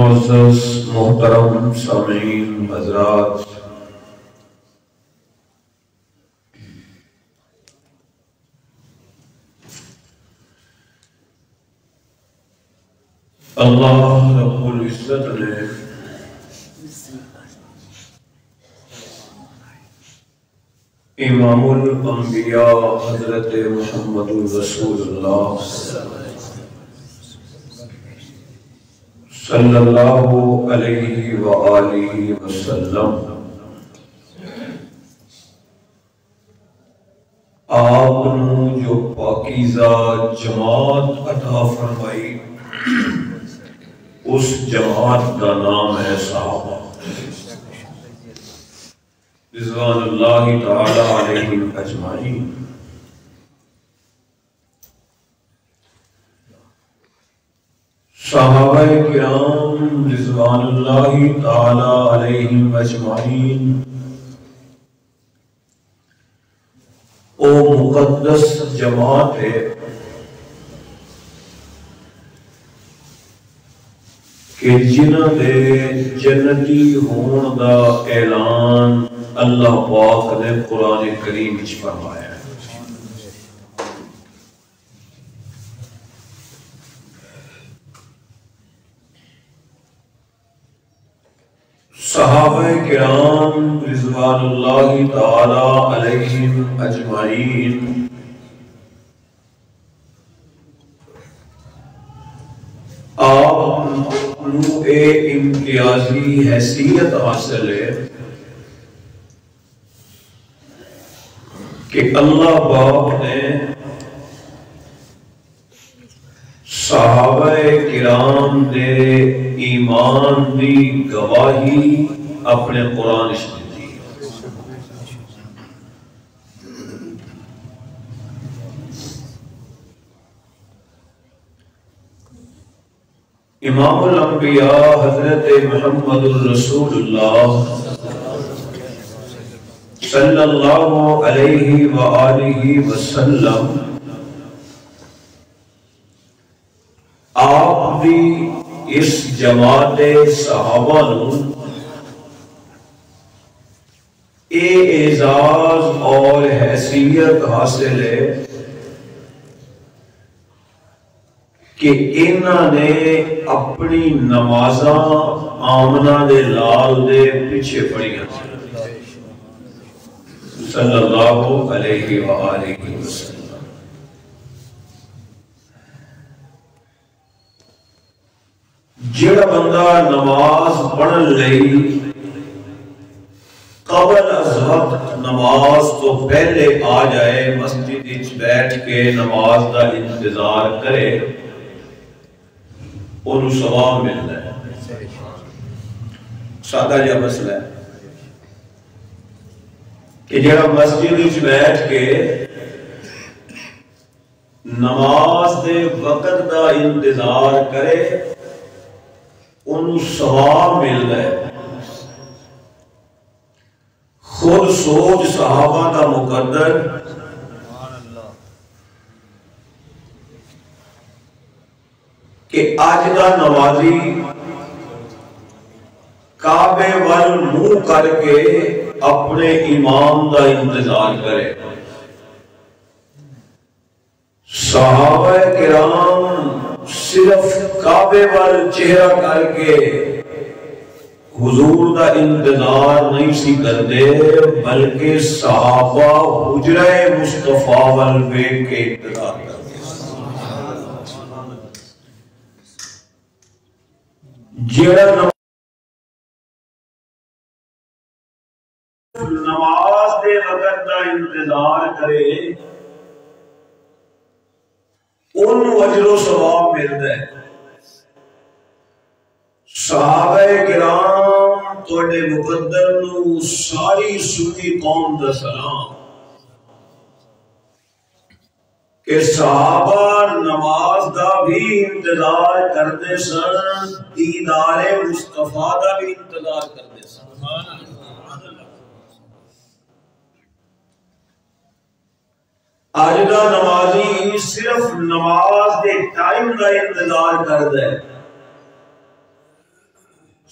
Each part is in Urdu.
معزز محترم سامعین حضرات اللہ رب العزت نے امام الانبیاء حضرت محمد رسول اللہ صلی اللہ علیہ وآلہ وسلم. آپ جو پاکیزہ جماعت عطا فرمائی، اس جماعت کا نام ہے صحابہ۔ رضوان اللہ تعالی علیہ اجمعین۔ صحابہ کرام رضوان اللہ تعالی علیہ اجمعین۔ او مقدس جماعت ہے۔ کہ جنہ دے جنتی ہون دا اعلان اللہ پاک نے قرآن کریم وچ فرمایا ہے صحابہ کرام رضوان اللہ تعالی علیہم اجمعین۔ آپ اے امتیازی حیثیت حاصل ہے کہ اللہ باپ نے صحابہ کرام دے ایمان دی گواہی اپنے قرآن اس امام الانبیاء حضرت محمد الرسول اللہ صلی اللہ علیہ وآلہ وسلم، آپ بھی اس جماعت صحابہ نو اے اعزاز اور حیثیت حاصل ہے کہ انہوں نے اپنی نمازاں آمنہ دے لال دے پیچھے پڑھیاں صلی اللہ علیہ وآلہ وسلم۔ جڑا بندہ نماز پڑھن لئی قبل از وقت نماز تو پہلے آ جائے، مسجد وچ بیٹھ کے نماز کا انتظار کرے انہوں ثواب ملتا ہے۔ سادہ جا مسئلہ ہے کہ جڑا مسجد وچ بیٹھ کے نماز دے وقت دا انتظار کرے انہوں ثواب مل رہا ہے۔ خود سوچ صحابہ کا مقدر کہ آج کا نمازی کعبے وال منہ کر کے اپنے امام کا انتظار کرے۔ صحابہ کرام صرف کعبے وال چہرہ کر کے حضور دا انتظار نہیں سی کرتے، بلکہ صحابہ حجرہ مصطفیٰ والوے کے انتظار کرتے جیڑا نماز دے وقت دا انتظار کرے، ان وجر و ثواب ملتا ہے۔ صحابہ کرام توڑے مقدر نو ساری سنی قوم دا سلام۔ کہ صحابہ نماز دا بھی انتظار کرتے سن، دیدار مصطفیٰ دا بھی انتظار کرتے سن۔ آج دا نمازی صرف نماز دے ٹائم دا انتظار کر دے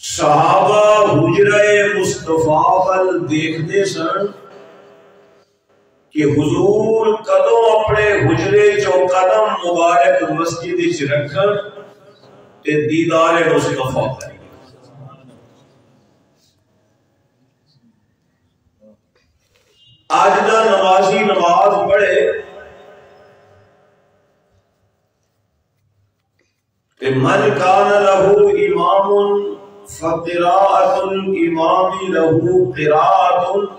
صحابہ حجرہ مصطفیٰ ول دیکھتے سن کہ حضور قدم اپنے حجرے چو قدم مبارک مسجد چ رکھن تے دیدار مصطفیٰ کریں آج دا نمازی نماز پڑھے کہ من کان لہو امام فقراءت الامام له قراءت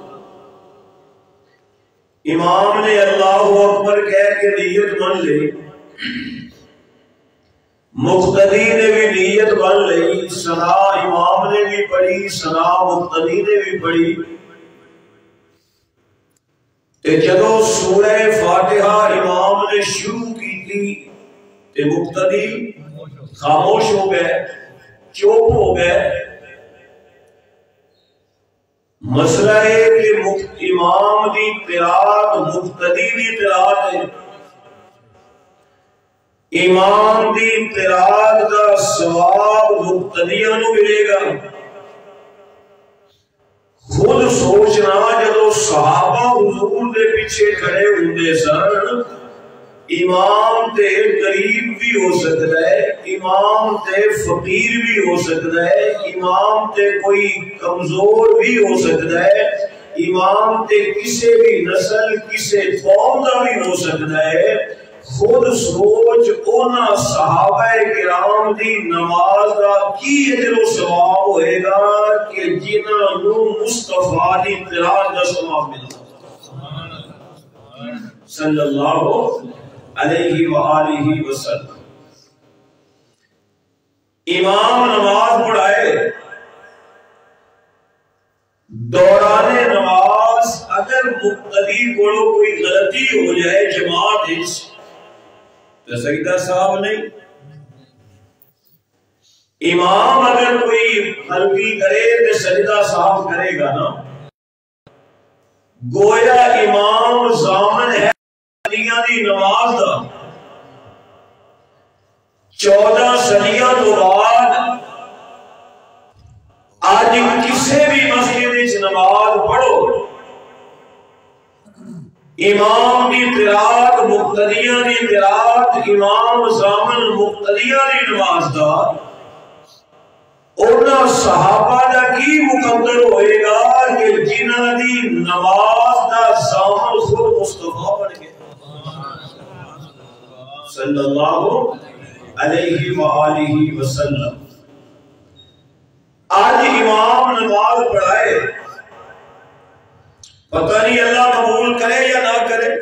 امام نے اللہ اکبر کہہ کے نیت بن لی، مقتدی نے بھی نیت بن لی، سنا امام نے بھی پڑھی، سنا مقتدی نے بھی پڑھی۔ تے جدو سورہ فاتحہ امام نے شروع کی تھی، تے مقتدی خاموش ہو گئے۔ چوپ ہو گئے مسئلہ ہے کہ امام دی قرآت مقتدی دی قرآت ہے۔ امام دی قرآت کا سواب مقتدیاں نو ملے گا۔ خود سوچنا جدو صحابہ حضور دے پیچھے کھڑے ہوندے سن امام تے غریب بھی ہو سکتا ہے، امام تے فقیر بھی ہو سکتا ہے، امام تے کوئی کمزور بھی ہو سکتا ہے، امام تے کسے بھی نسل، کسے قوم کا بھی ہو سکتا ہے۔ خود سوچ اونا صحابہ کرام دی نماز کا کی اجر و ثواب ہوئے گا کہ جنہاں نو مصطفیٰ دی قرآن کا ثواب ملا۔ صلی اللہ علیہ وسلم۔ علیہ وآلہ وسلم۔ امام نماز پڑھائے، دوران نماز اگر مقتدی کو کوئی غلطی ہو جائے جماعت اس تو سجدہ صاحب نہیں۔ امام اگر کوئی غلطی کرے تو سجدہ صاحب کرے گا نا۔ گویا امام زامن ہے۔ صدیاں دی نماز دا۔ چودہ صدیاں تو بعد آج کسے بھی مسجد اس نماز پڑھو، امام دی قرآت مقتدیاں دی قرآت امام زامن مقتدیاں دی نماز دا۔ اونا صحابہ دا کی مقدر ہوئے گا کہ جنہ دی نماز دا زامن خود مصطفیٰ بن گئے صلی اللہ علیہ وآلہ وسلم۔ آج امام نماز پڑھائے پتہ نہیں اللہ قبول کرے یا نہ کرے۔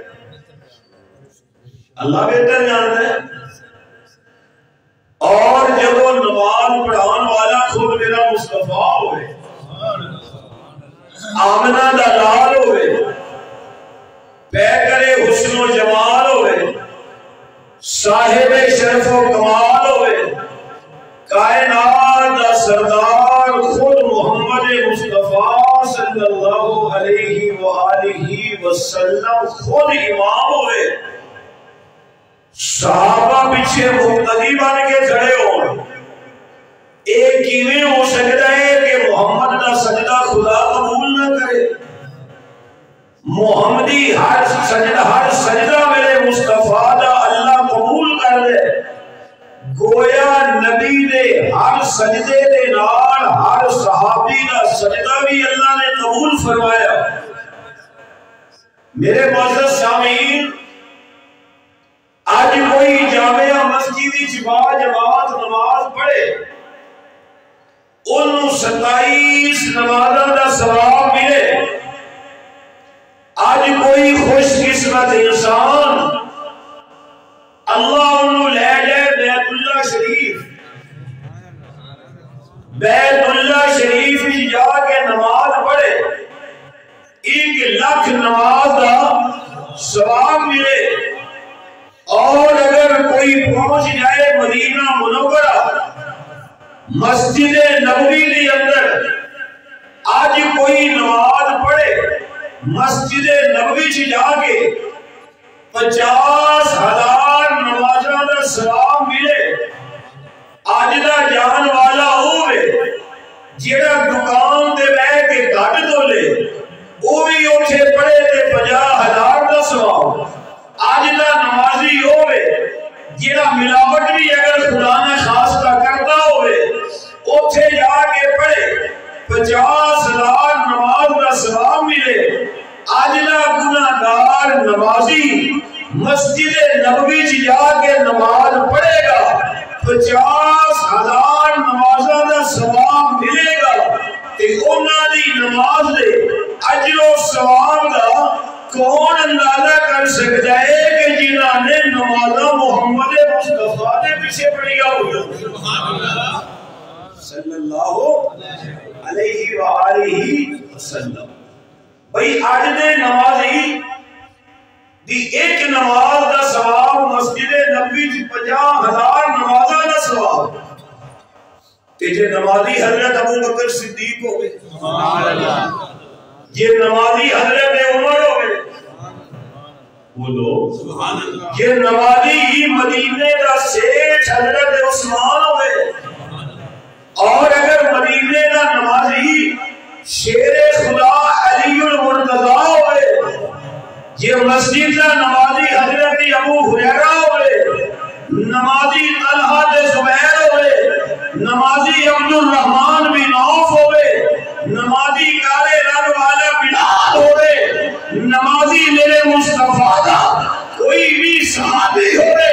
اللہ بہتر جانتا ہے۔ اور جب وہ نماز پڑھان والا خود میرا مصطفیٰ ہوئے، آمنہ دلال ہوئے پہ کرے حسن و جمال ہوئے صاحب شرف و کمال ہوئے۔ کائنات دا سردار خود محمد مصطفیٰ صلی اللہ علیہ وآلہ وسلم خود امام ہوئے۔ صحابہ پیچھے مقتدی بن کے کھڑے ہو ایک کیویں ہو سکتا ہے کہ محمد دا سجدہ خدا قبول نہ کرے؟ محمدی ہر سجدہ ہر سجدہ میرے مصطفیٰ دا گویا نبی دے ہر سجدے دے نال ہر صحابی دا سجدہ بھی اللہ نے قبول فرمایا۔ میرے معزز سامعین، آج کوئی جامعہ مسجدی جبا جماعت نماز پڑھے ان ستائیس نمازہ دا ثواب ملے۔ آج کوئی خوش قسمت انسان اللہ انہوں لے لے بیت اللہ شریف۔ بیت اللہ شریف جا کے نماز پڑھے۔ ایک لکھ نماز دا سواب ملے۔ اور اگر کوئی پہنچ جائے مدینہ منورہ، مسجد نبوی دی اندر، آج کوئی نماز پڑھے، مسجد نبوی جا کے پچاس ہزار نمازہ دا سلام ملے۔ آج دا جان والا ہوئے جیڑا دکان دے بہ کے کٹ دو لے وہ بھی اوٹھے پڑے تے پجا ہزار دا سواب آج دا نمازی ہوئے جیڑا ملاوٹ بھی اگر خدا نے خاص کا کرتا ہوئے اوٹھے جا کے پڑے، پچاس ہزار نماز دا سواب ملے۔ آج گناہگار نمازی مسجد نبوی جی جا کے نماز پڑھے گا، پچاس ہزار نمازہ دا سواب ملے گا۔ تے اونا دی نماز دے اجر و سواب دا کون اندازہ کر سکتا ہے کہ جنہ نے نمازہ محمد مصطفیٰ دے پیچھے پڑھی گا ہوگا صلی اللہ علیہ وآلہ وسلم۔ بھئی آج دے نمازی دی ایک نماز دا سواب مسجد نبی جی پجا ہزار نمازہ دا سواب تیجے نمازی حضرت ابو بکر صدیق ہو گئے یہ نمازی حضرت عمر ہو گئے بولو یہ نمازی ہی مدینے دا سیٹھ حضرت عثمان ہو گئے اور اگر مدینے دا نمازی شیر خدا علی المرتضی ہوئے، یہ مسجد کا نمازی حضرت ابو حریرہ ہوئے، نمازی طلحہ دے زبیر ہوئے، نمازی عبد الرحمن بن عوف ہوئے، نمازی کارے رب والا بلال ہوئے، نمازی میرے مصطفیٰ دا کوئی بھی صحابی ہوئے،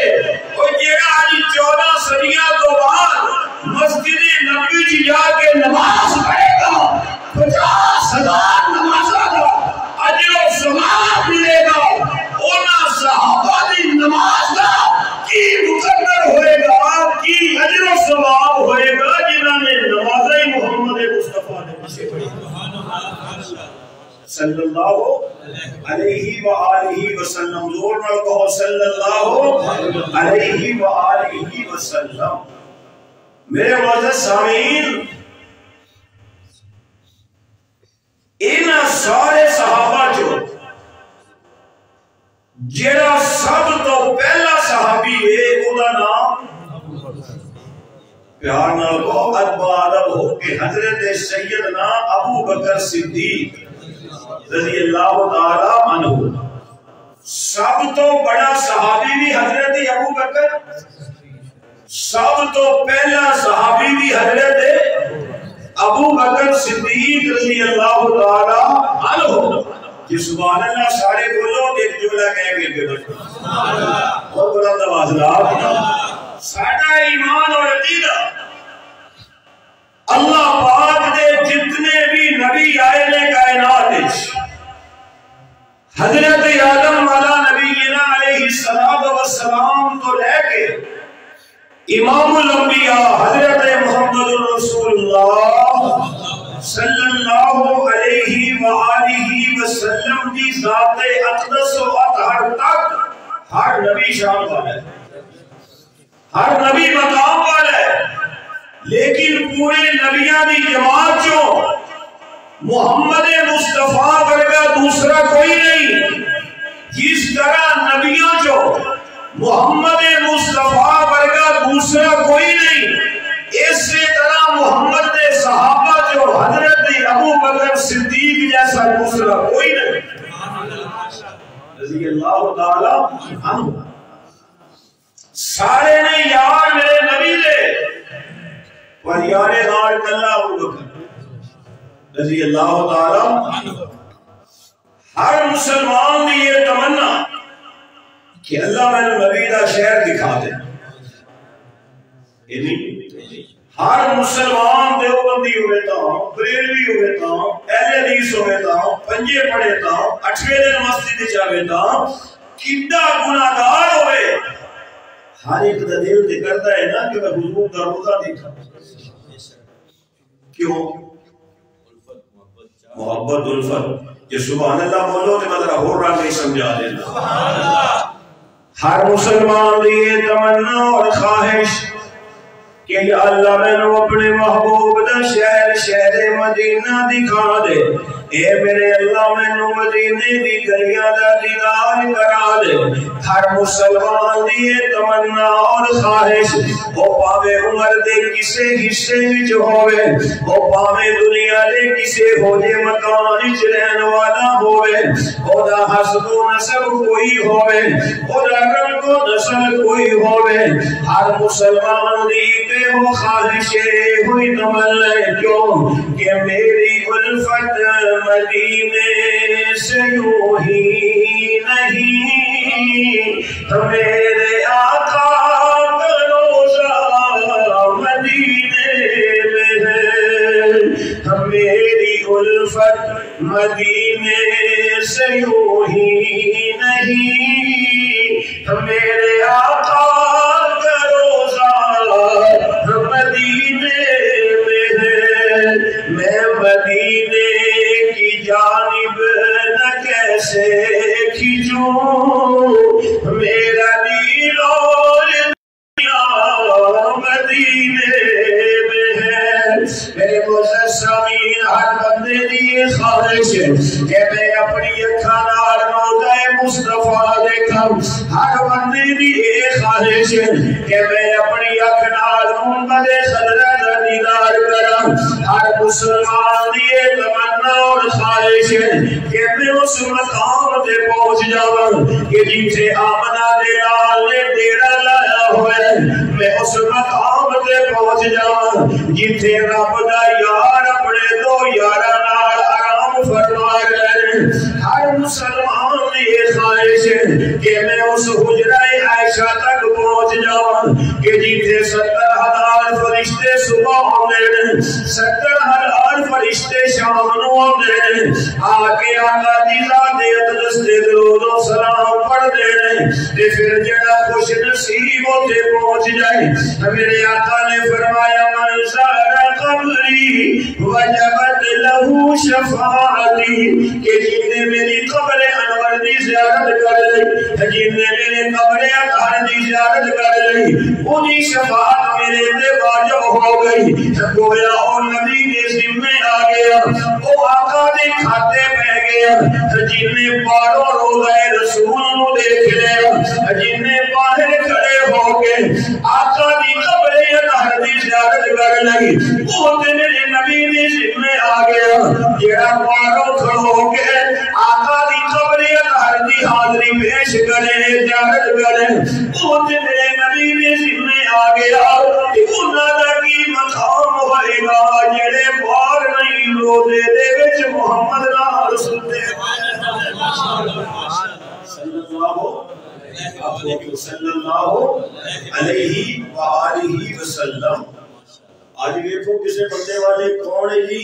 اور یہ آج چودہ سریعہ تو بعد مسجد نبی جی جا کے نماز پڑھے گا، پچاس ہزار نماز آگا اجر و ثواب ملے گا اونا صحابہ دی نماز دا کی مقدر ہوئے گا، کی اجر و ثواب ہوئے گا جنہاں نے نمازہ محمد مصطفیٰ نے پیچھے پڑھی۔ صلی اللہ علیہ وآلہ وسلم، زور نہ کہو، صلی اللہ علیہ وآلہ وسلم۔ میرے معزز سامعین ان سارے صحابہ جو جیڑا سب تو پہلا صحابی ہے وہ نام پیار نہ کو ادب ادب ہو کہ حضرت سیدنا ابو بکر صدیق رضی اللہ تعالی عنہ سب تو بڑا صحابی بھی حضرت ابو بکر سب تو پہلا صحابی بھی حضرت ابو بکر صدیق رضی اللہ تعالی عنہ۔ کہ سبحان اللہ سارے بولو، ایک جملہ کہہ کے دے اور بلند آواز لا ساڈا ایمان اور عقیدہ۔ اللہ پاک دے جتنے بھی نبی آئے نے کائنات وچ، حضرت آدم والا نبینا علیہ السلام والسلام تو لے کے امام الانبیاء حضرت محمد رسول اللہ صلی اللہ علیہ وآلہ وسلم کی ذات اقدس و اطہر تک ہر نبی شان والا ہے۔ ہر نبی مقام والا ہے۔ لیکن پورے نبیاں دی جماعت جو محمد مصطفیٰ ورگا دوسرا کوئی نہیں، جس طرح نبیاں جو محمد مصطفیٰ ورگا دوسرا کوئی نہیں۔ اس طرح محمد دے صحابہ جو حضرت ابو بکر صدیق جیسا دوسرا کوئی نہیں۔ رضی اللہ تعالی عنہ۔ سارے نے یار میرے نبی دے۔ اور یارے نال کلا ابو بکر۔ رضی اللہ تعالی ہر مسلمان دی یہ تمنا۔ کہ اللہ میں نبی دا شہر دکھا دے۔ یعنی ہر مسلمان دیوبندی ہوئے تا بریلوی ہوئے تا اہل حدیث ہوئے تا پنجے پڑھے تا اٹھویں دن مسجد جاوے تا کڈا گناہگار ہوئے۔ ہر ایک دا دل تے کرتا ہے نا کہ میں حضور دا روزہ دیکھا کیوں؟ محبت، الفت۔ یہ سبحان اللہ بولو تو میں ذرا ہو رہا نہیں سمجھا دینا۔ ہر مسلمان لیے تمنا اور خواہش کہ یا اللہ میں اپنے محبوب دا شہر شہر مدینہ دکھا دے۔ اے میرے اللہ میں نو مدینے دی گلیاں دا دیدار کرا دے۔ ہر مسلمان دی تمنا اور خواہش۔ او پاوے عمر دے کسے حصے وچ ہوے او پاوے دنیا دے کسے ہو دے مکان وچ رہن والا ہوے او دا حسب و نسب کوئی ہوے او دا رنگ و نسل کوئی ہوے ہر مسلمان دی تے وہ خواہش ہوئی تمنا کیوں؟ کہ میری الفت مدینے سے یوں ہی نہیں، تو میرے آقا کا روزہ مدینے میں ہے۔ میری الفت مدینے سے یوں ہی نہیں میرے آقا کا روزہ مدینے میں ہے۔ میں مدینے جانب نہ کیسے کھچوں میرا دل اور دنیا مدینے میں ہے۔ میرے مزسمین ہر بندے دی خواہش ہے کہ میں اپنی اکھا نال روضہ مصطفیٰ دیکھا ہر بندے دی خواہش ہے کہ میں اپنی اکھ نال محمد صدرہ دیدار کرا ہر مسلمان دی تمنا اور خواہش ہے کہ میں اس مقام تے پہنچ جاواں کہ جتھے آمنا دے لال نے ڈیرا لایا ہوئے، میں اس مقام تے پہنچ جاواں جتھے رب دا یار اپنے دو یاراں نال آرام فرما رہے ہر مسلمان یہ کہ میں اس حجرہ عائشہ تک پہنچ جاواں کہ جتھے ستر ہزار فرشتے صبح ہوندے نے ستر ہزار فرشتے شام نو ہوندے نے آ کے آقا دی ذات اقدس دے درود و سلام پڑھ دے تے پھر جڑا خوش نصیب ہوتے پہنچ جائے میرے آقا نے فرمایا من زار قبری وجبت لہو شفاعتی کہ جن میری قبر زیارت کر لئی جن نے میرے قبر اطہر دی زیارت کر لئی۔ انہی شفاعت میرے تے واجب ہو گئی۔ گویا اور نبی کے ذمہ آ گیا۔ وہ آقا دے کھاتے پہ گیا۔ جن نے پاروں روزہ رسول نو دیکھ لیا۔ جن نے باہر کھڑے ہو کے آقا دی قبر اطہر دی زیارت کر لئی وہ تے میرے نبی دے ذمہ آ گیا۔ جڑا پاروں کھڑو کے آقا دی قبر اطہر دی حاضری پیش کرے زیارت کرے۔ وہ تے میرے نبی دے ذمہ آ گیا۔ کہ انہاں دا کی مقام ہوئے گا جڑے پار نہیں روزے دے وچ محمد نال سنتے صلی اللہ صلی اللہ علیہ وسلم علیہ وآلہ وسلم۔ آج دیکھو کسے بندے والے کون ہے جی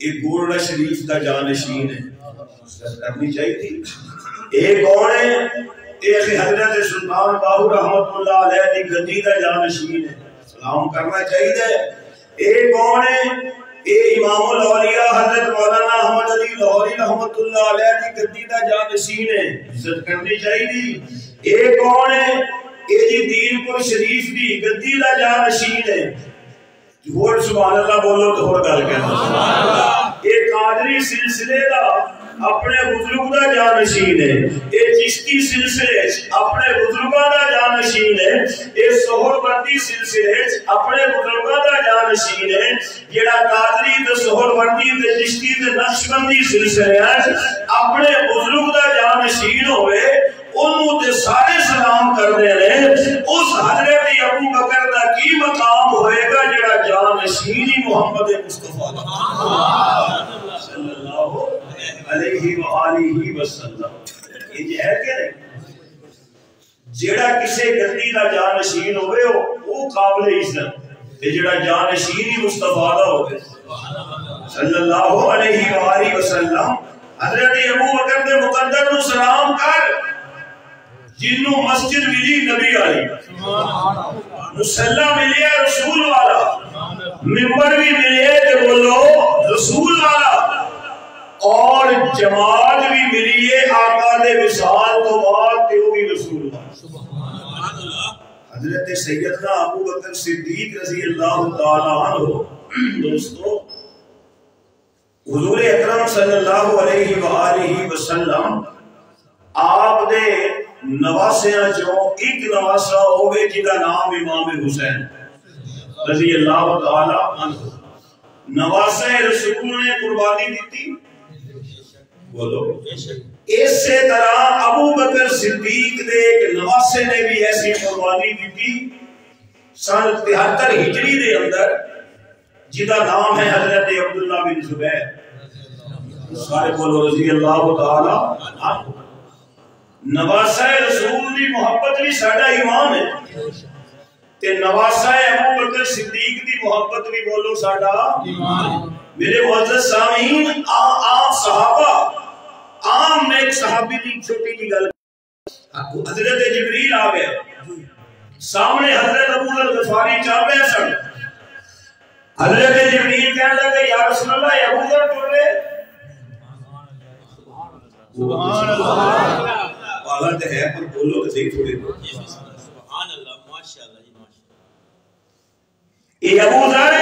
ایک گولڈا شریف کا جانشین ہے کرنی چاہیے تھی ایک کون ہے ایک حضرت سلطان باہو رحمت اللہ علیہ دی گدی کا جانشین ہے سلام کرنا چاہیے ایک کون ہے اے امام الاولیاء حضرت مولانا احمد علی لاہوری رحمت اللہ علیہ کی گدی کا جانشین ہے عزت کرنی چاہیے اے کون ہے اے جی دین پور شریف دی گدی کا جانشین ہے اور سبحان اللہ بولو تو اور گل کہنا۔ سبحان اللہ اے قادری سلسلے دا اپنے بزرگ دا جانشین ہے۔ اے چشتی سلسلے اپنے بزرگاں دا جانشین ہے۔ اے سہر بندی سلسلے اپنے بزرگاں دا جانشین ہے۔ جڑا قادری تے سہر بندی تے چشتی تے نقشبندی سلسلے اپنے بزرگ دا جانشین ہوئے انہوں تے سارے سلام کر دے رہے اس حضرت ابو بکر دا کی مقام ہوئے گا جڑا جان جانشینی محمد مصطفیٰ دا؟ صلی اللہ علیہ وآلہ وسلم۔ یہ جی ہے کہ نہیں؟ جڑا کسے گندی دا جانشین ہوئے ہو، وہ قابل عزت۔ تے جڑا جانشینی مصطفیٰ دا ہوئے۔ صلی اللہ علیہ وآلہ وسلم۔ حضرت ابو بکر دے مقدر نو سلام کر۔ جنوں مسجد ملی نبی آئی۔ مسلح ملیا رسول والا۔ ممبر بھی ملے تے بولو رسول والا۔ اور جماعت بھی ملی ہے آقا دے وصال تو بعد تے وہ بھی رسول والا۔ حضرت سیدنا ابو بکر صدیق رضی اللہ تعالی عنہ، دوستو، حضور اکرم صلی اللہ علیہ وآلہ وسلم، آپ دے نواسیاں چوں ایک نواسا ہوئے جدا نام امام حسین۔ رضی اللہ تعالی عنہ۔ نواسے رسول نے قربانی دیتی۔ بولو۔ اس سے طرح ابو بکر صدیق دے ایک نواسے نے بھی ایسی قربانی دیتی۔ سن تہتر ہجری دے اندر جدا نام ہے حضرت عبداللہ بن زبیر۔ سارے بولو رضی اللہ تعالی نواسہ رسول دی محبت بھی ساڈا ایمان ہے۔ تے نواسہ ابو بکر صدیق دی محبت بھی بولو ساڈا ایمان میرے معزز سامعین آپ صحابہ، عام میں ایک صحابی دی چھوٹی جی گل حضرت جبریل آ گیا۔ سامنے حضرت ابو ذر غفاری چل رہے سن۔ حضرت جبریل کہنے لگے، یا رسول اللہ یا ابو ذر ٹر رہے۔ سبحان اللہ۔ والا تے ہے پر بولو تے صحیح تھوڑے سبحان اللہ ماشاءاللہ جی ماشاءاللہ۔ اے ابو ذر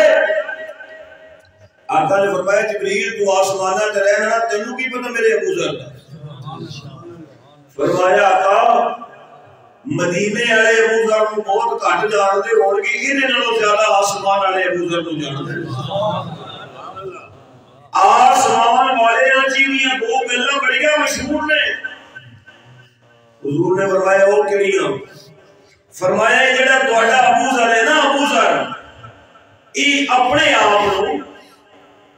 آقا نے فرمایا جبریل تو آسمانہ تے رہنا تینوں کی پتہ میرے ابو ذر دا۔ فرمایا آقا مدینے والے ابو ذر کو بہت گھٹ جانتے ہون گے۔ انہاں نالوں زیادہ آسمان والے ابو ذر کو جانتے آسمان والے جی دیاں دو گلاں بڑیاں مشہور نے۔ حضور نے فرمایا وہ کیڑیاں فرمایا جڑا تہاڈا ابو ذر ہے نا ابو ذر یہ اپنے آپ کو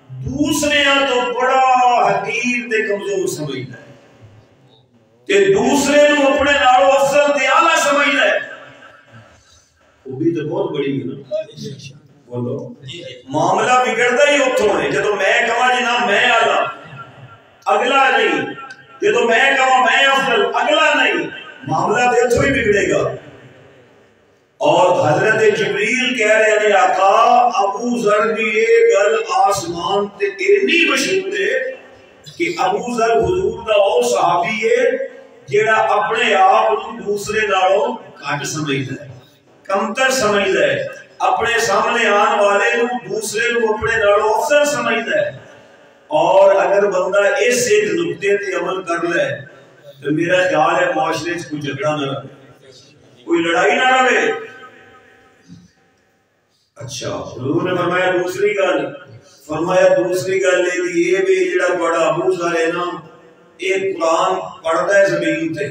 دوسرے تو بڑا حقیر تے کمزور سمجھدا ہے۔ کہ دوسرے نو اپنے نالوں افضل تے اعلی سمجھدا ہے۔ وہ بھی تو بہت بڑی ہے نا۔ بولو۔ معاملہ بگڑتا ہی اتوں ہے۔ جدو میں کہاں جی نا میں اعلی۔ اگلا نہیں۔ جدو میں کہاں میں افضل اگلا نہیں، معاملہ تو اتوں ہی بگڑے گا۔ اور حضرت جبریل کہہ رہے ہیں آقا، ابو ذر دی یہ گل آسمان تے اتنی مشہور ہے کہ ابو ذر حضور دا او صحابی ہے، جیڑا اپنے آپ دوسرے نالوں گھٹ سمجھدا ہے، کمتر سمجھدا ہے، اپنے سامنے آن والے کو دوسرے کو اپنے نالوں افضل سمجھدا ہے۔ اور اگر بندہ اس ایک نقطے تے عمل کر لے، تو میرا خیال ہے معاشرے سے کوئی جھگڑا نہ رہے۔ کوئی لڑائی نہ رہے۔ اچھا حضور نے فرمایا دوسری گل۔ فرمایا دوسری گل یہ بھی جڑا بڑا ابو ذر ہے نا ایک قرآن پڑھتا ہے زمین تے۔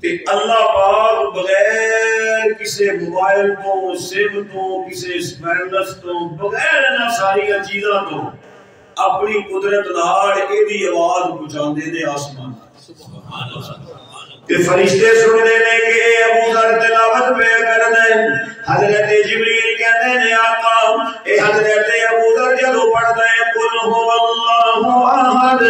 تے اللہ پاک بغیر کسی موبائل تو، سم تو کسی سپرنس تو، بغیر نہ ساری چیزاں تو اپنی قدرت نال ایدی آواز پہنچاندے نے آسمان سبحان اللہ۔ کہ فرشتے سن دے نے کہ اے ابو ذر تلاوت پہ کر دے حضرت جبریل کہتے ہیں آقا اے حضرت ابو ذر، جدو پڑھتا ہے قل هو اللہ احد،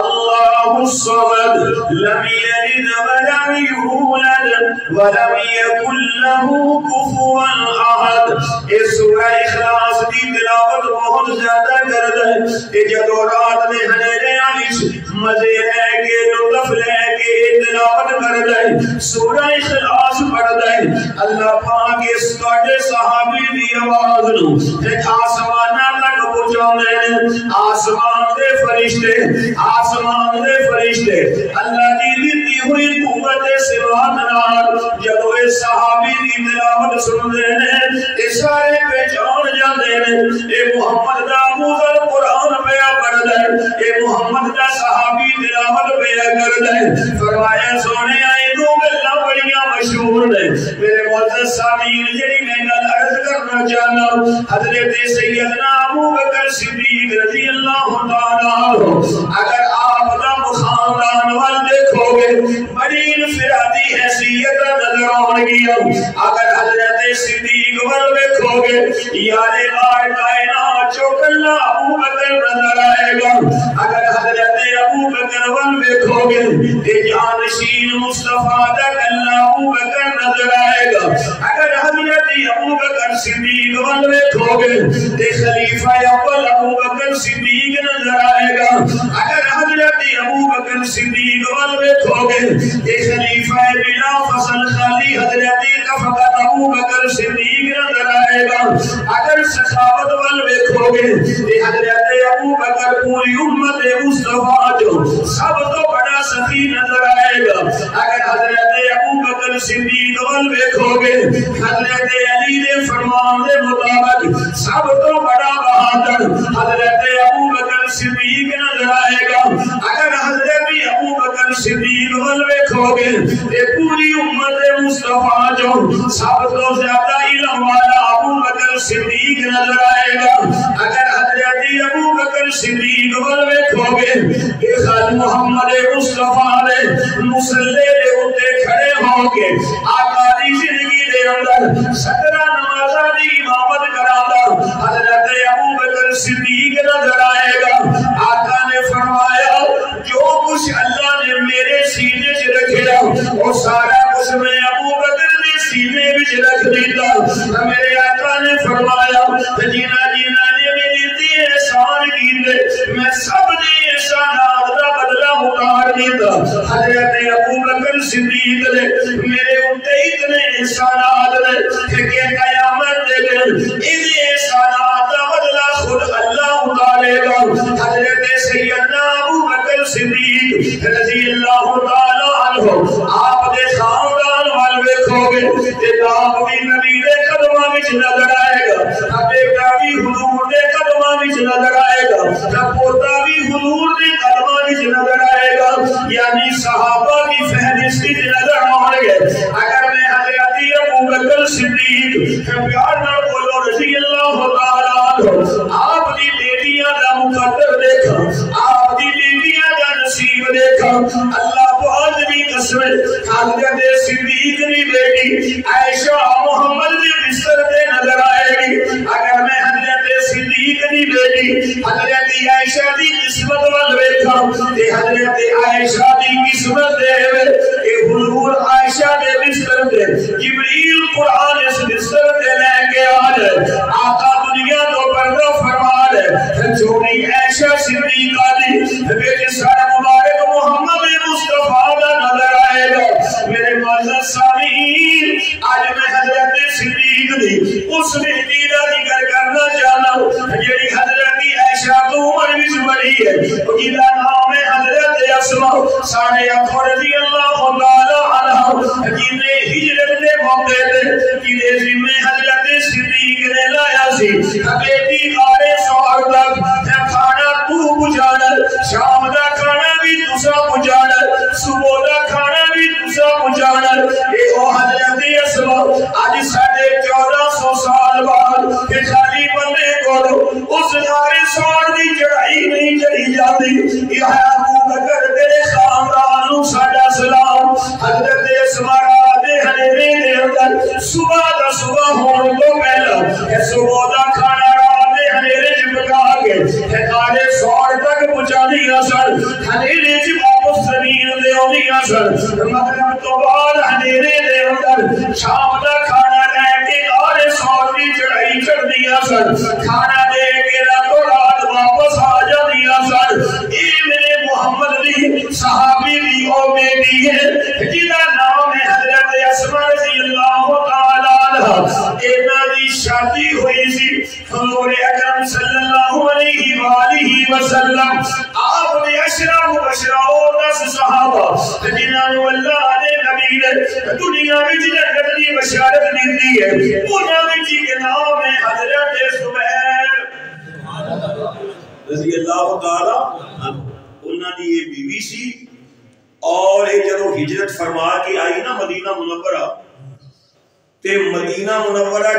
اللہ الصمد، لم یلد ولم یولد، ولم یکن له کفوا احد۔ اے سورہ اخلاص دی تلاوت بہت زیادہ کر دے کہ جدو رات میں ہنیرے آئیش مزے لے کے، لطف لے کے تلاوت کر دے سورہ اخلاص پڑھ دے اللہ پاک اس کاٹے صحابی دی آواز نو ایک آسمانہ تک آسمان دے فرشتے، آسمان دے فرشتے، اللہ دی دیتی ہوئی قوت سوات نال جدو اس صحابی دی تلاوت سن دے نے اے سارے پہچان جاندے نے اے محمد دا موزر قرآن پہ پڑھ دے اے محمد دا صحابی تلاوت پہ کر دے فرمایا، سونے آئے دو گلہ بڑیاں مشہور نے۔ میرے معزز سامین جڑی میں گل عرض کرنا چاہنا حضرت سیدنا ابو بکر صدیق رضی اللہ تعالیٰ اگر آپ دا خاندان وال دیکھو گے بڑی انفرادی حیثیت نظر آن گیا اگر حضرت صدیق وال دیکھو گے یار غار کائنات چوکلہ ابو بکر نظر آئے گا۔ اگر حضرت ابو بکر وال دیکھو گے اے جانشین مصطفیٰ دا کلہ ابو بکر نظر آئے گا۔ اگر حضرت ابو بکر صدیق وال دیکھو گے اے خلیفہ اول ابو بکر صدیق نظر آئے گا۔ اگر حضرت ابو بکر صدیق وال دیکھو گے اے خلیفہ بلا فصل خالی حضرت کفقت ابو بکر صدیق نظر آئے گا۔ اگر سخاوت وال دیکھو ویکھو گے حضرت ابو بکر پوری امت مصطفیٰ جو سب تو بڑا سخی نظر آئے گا۔ اگر حضرت ابو بکر صدیق ول ویکھو گے حضرت علی دے فرمان دے مطابق سب تو بڑا بہادر پر حضرت ابو بکر صدیق نظر آئے گا۔ اگر حضرت ابو بکر صدیق ول ویکھو گے تے پوری امت مصطفیٰ جو سب تو زیادہ علم والا ابو بکر صدیق نظر آئے گا۔ اگر حضرت ابو بکر صدیق ول ویکھو گے کہ خال محمد مصطفیٰ نے مسلح دے اتے کھڑے ہوں گے آقا دی زندگی دے اندر سترہ نمازہ دی امامت کرانا حضرت ابو بکر اندر صدیق نظر آئے گا۔ آقا نے فرمایا، جو کچھ اللہ نے میرے سینے سے رکھیا وہ سارا کچھ میں ابو بکر نے سینے وچ رکھ دیتا میرے آقا نے فرمایا جینا جینا نے میری تے احسان کیتے میں سب نے احسانات دا بدلہ اتار دیتا حضرت ابو بکر صدیق نے میرے اتے اتنے احسانات somebody. You have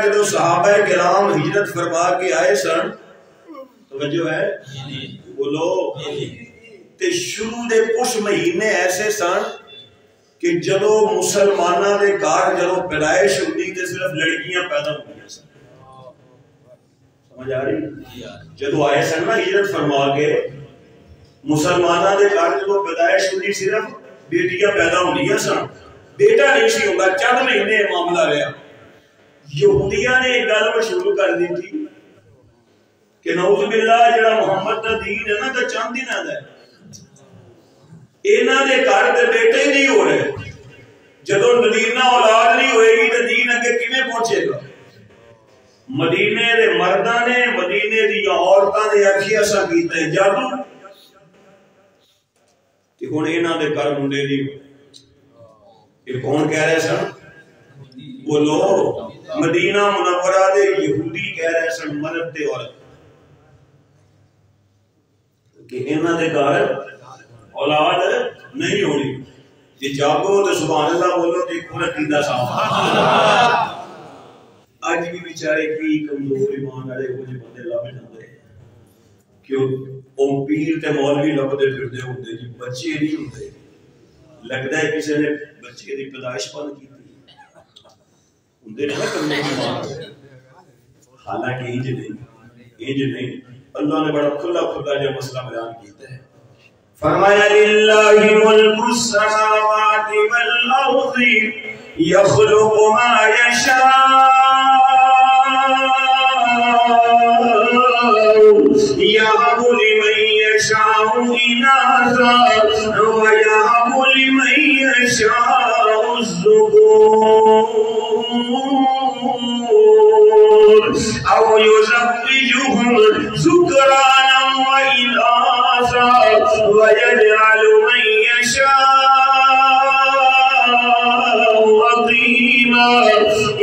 جدو صحابہ کرام ہجرت فرما کے آئے سن، توجہ ہے، بولو۔ تے شروع دے کچھ مہینے ایسے سن کہ جدو مسلمانہ دے گھر جدو پیدائش ہوتی تے صرف لڑکیاں پیدا ہوئی سن۔ سمجھ آ رہی؟ جدو آئے سن نا ہجرت فرما کے مسلمانہ دے گھر جدو پیدائش ہوتی صرف بیٹیاں پیدا ہوئی سن۔ بیٹا نہیں سی ہوگا چند مہینے معاملہ رہا۔ یہودیاں نے ایک گل مشہور کر دی تھی کہ نعوذ باللہ جڑا محمد دا دین ہے نا تو چند دن آدھا ہے اینا دے گھر دے بیٹے ہی نہیں ہو رہے جدو ندینہ اولاد نہیں ہوئے گی تو دین اگے کیویں پہنچے گا مدینے دے مردہ نے مدینے دی عورتاں نے اکھی ایسا کیتا ہے جادو کہ ہن انہاں دے گھر منڈے دی یہ کون کہہ رہے سن بولو مدینہ منورہ دے یہودی کہہ رہے سن، مرد تے عورت۔ کہ انہاں دے گھر اولاد نہیں ہونی۔ جی جاگو تو سبحان اللہ بولو تو ایک عقیدہ صاف اج بھی بیچارے کی کمزور ایمان والے کچھ بندے لب جاندے۔ کیوں؟ او پیر تے مولوی لبدے پھردے ہوندے جی بچے نہیں ہوندے لگدا ہے کسی نے بچے دی پیدائش بند کیتی ہوندے نا کمزور ایمان حالانکہ انج نہیں انج نہیں۔ اللہ نے بڑا کھلا کھلا جو مسئلہ بیان کیتا ہے۔ فرمایا، للہ ملک السماوات والارض يخلق ما يشاء يهب لمن يشاء إناثا ويهب لمن يشاء الذكور أو يزوجهم ذكرانا وإناثا ويجعل من يشاء عظيما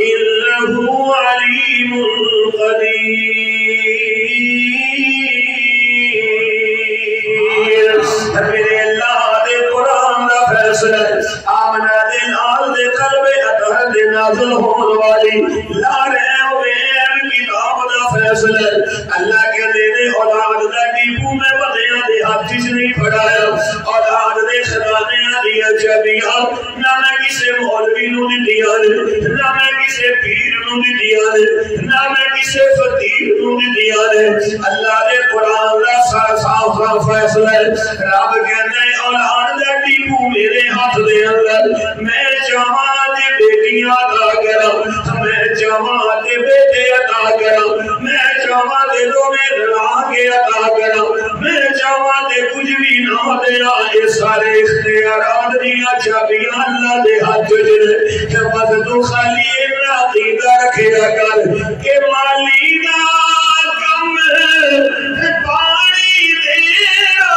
إنه عليم قدير. رسول دا فیصلہ آمنہ دے دے قلب اطہر دے نازل ہون والی۔ لا رہے ہوئے ایم کتاب دا فیصل اللہ کے دے دے اولاد دا ٹیپو میں بدیاں دے ہاتھ چیز نہیں پڑھایا اولاد دے خزانے دیا چابیاں نہ میں کسے مولوی نو دی دیا نہ میں کسے پیر نو دی دیا نہ میں کسے فقیر نو دی دیا اللہ دے قرآن دا صاف صاف فیصلہ ہے۔ رب کہتا ہے اولاد دا ٹیپو میرے ہاتھ دے اندر، میں چاہاں دے بیٹیاں عطا کرا میں چاہاں دے بیٹے عطا کرا میں چاہاں دے دو دینا اے سارے اختیارات دیا چابیاں اللہ دے ہاتھ جلے کہ بس تو خالی اتنا عقیدہ رکھیا کر کہ مالی دا کم پانی دینا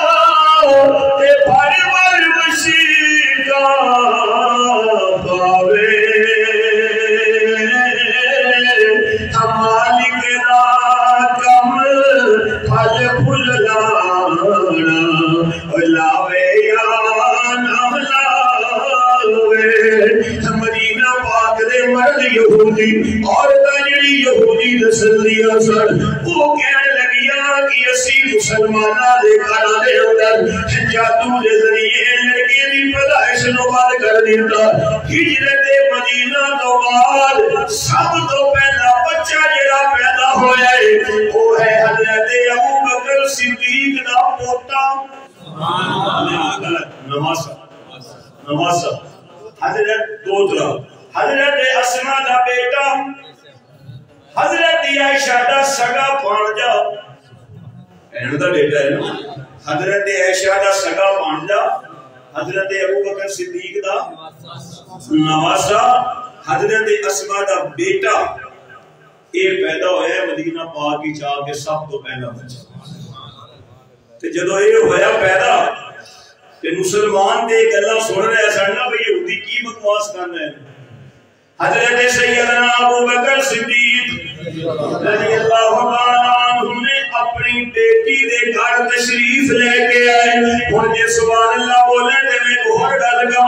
مسلمانہ دے گھراں دے اندر جادو دے ذریعے لڑکے دی پیدائش نو بند کر دیتا ہجرت مدینہ تو بعد سب تو پہلا بچہ جڑا پیدا ہویا ہے، وہ ہے حضرت ابو بکر صدیق دا پوتا۔ نواسا نواسا۔ حضرت دوترا حضرت اسما دا بیٹا۔ حضرت عائشہ دا سگا پانجا اینو دا بیٹا ہے نا حضرت عائشہ دا سگا پانجا حضرت ابو بکر صدیق دا نواسا حضرت اسما دا بیٹا یہ پیدا ہویا ہے مدینہ پاک کی چاہ کے سب تو پہلا بچہ تے جدو یہ ہویا پیدا کہ مسلمان دے گلا سن رہے سن نا بھئی یہودی کی بکواس کر رہے ہیں حضرت سیدنا ابو بکر صدیق رضی اللہ تعالیٰ عنہ نے اپنی بیٹی دے گھر تشریف لے کے آئے۔ اور جے سبحان اللہ بولے تے میں بہت ڈر گا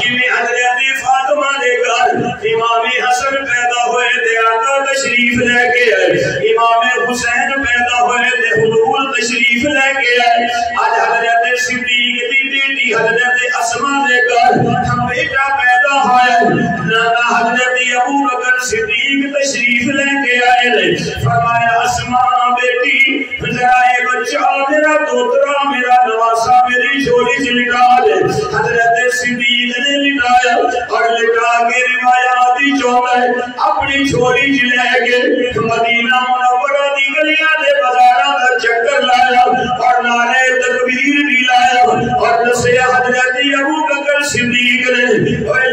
جنہیں حضرت فاطمہ دے گھر امام حسن پیدا ہوئے تے آقا تشریف لے کے آئے۔ امام حسین پیدا ہوئے تے حضور تشریف لے کے آئے۔ آج حضرت صدیق دی بیٹی حضرت اسما دے گھر ہم بیٹا پیدا ہوئے۔ نانا حضرت ابو بکر صدیق تشریف لے کے آئے لے۔ فرمایا اسما بیٹی ذرا بچہ، میرا دوترا میرا نواسا میری جھولی سے جی لٹا لے۔ حضرت صدیق نے لٹایا اور لٹا کے روایاتی جو ہے۔ اپنی جھولی سے جی لے کے مدینہ منورہ دی گلیاں دے بازاراں دا چکر لایا اور نعرے تکبیر بھی لایا۔ اور نسیا حضرت ابو بکر صدیق نے اے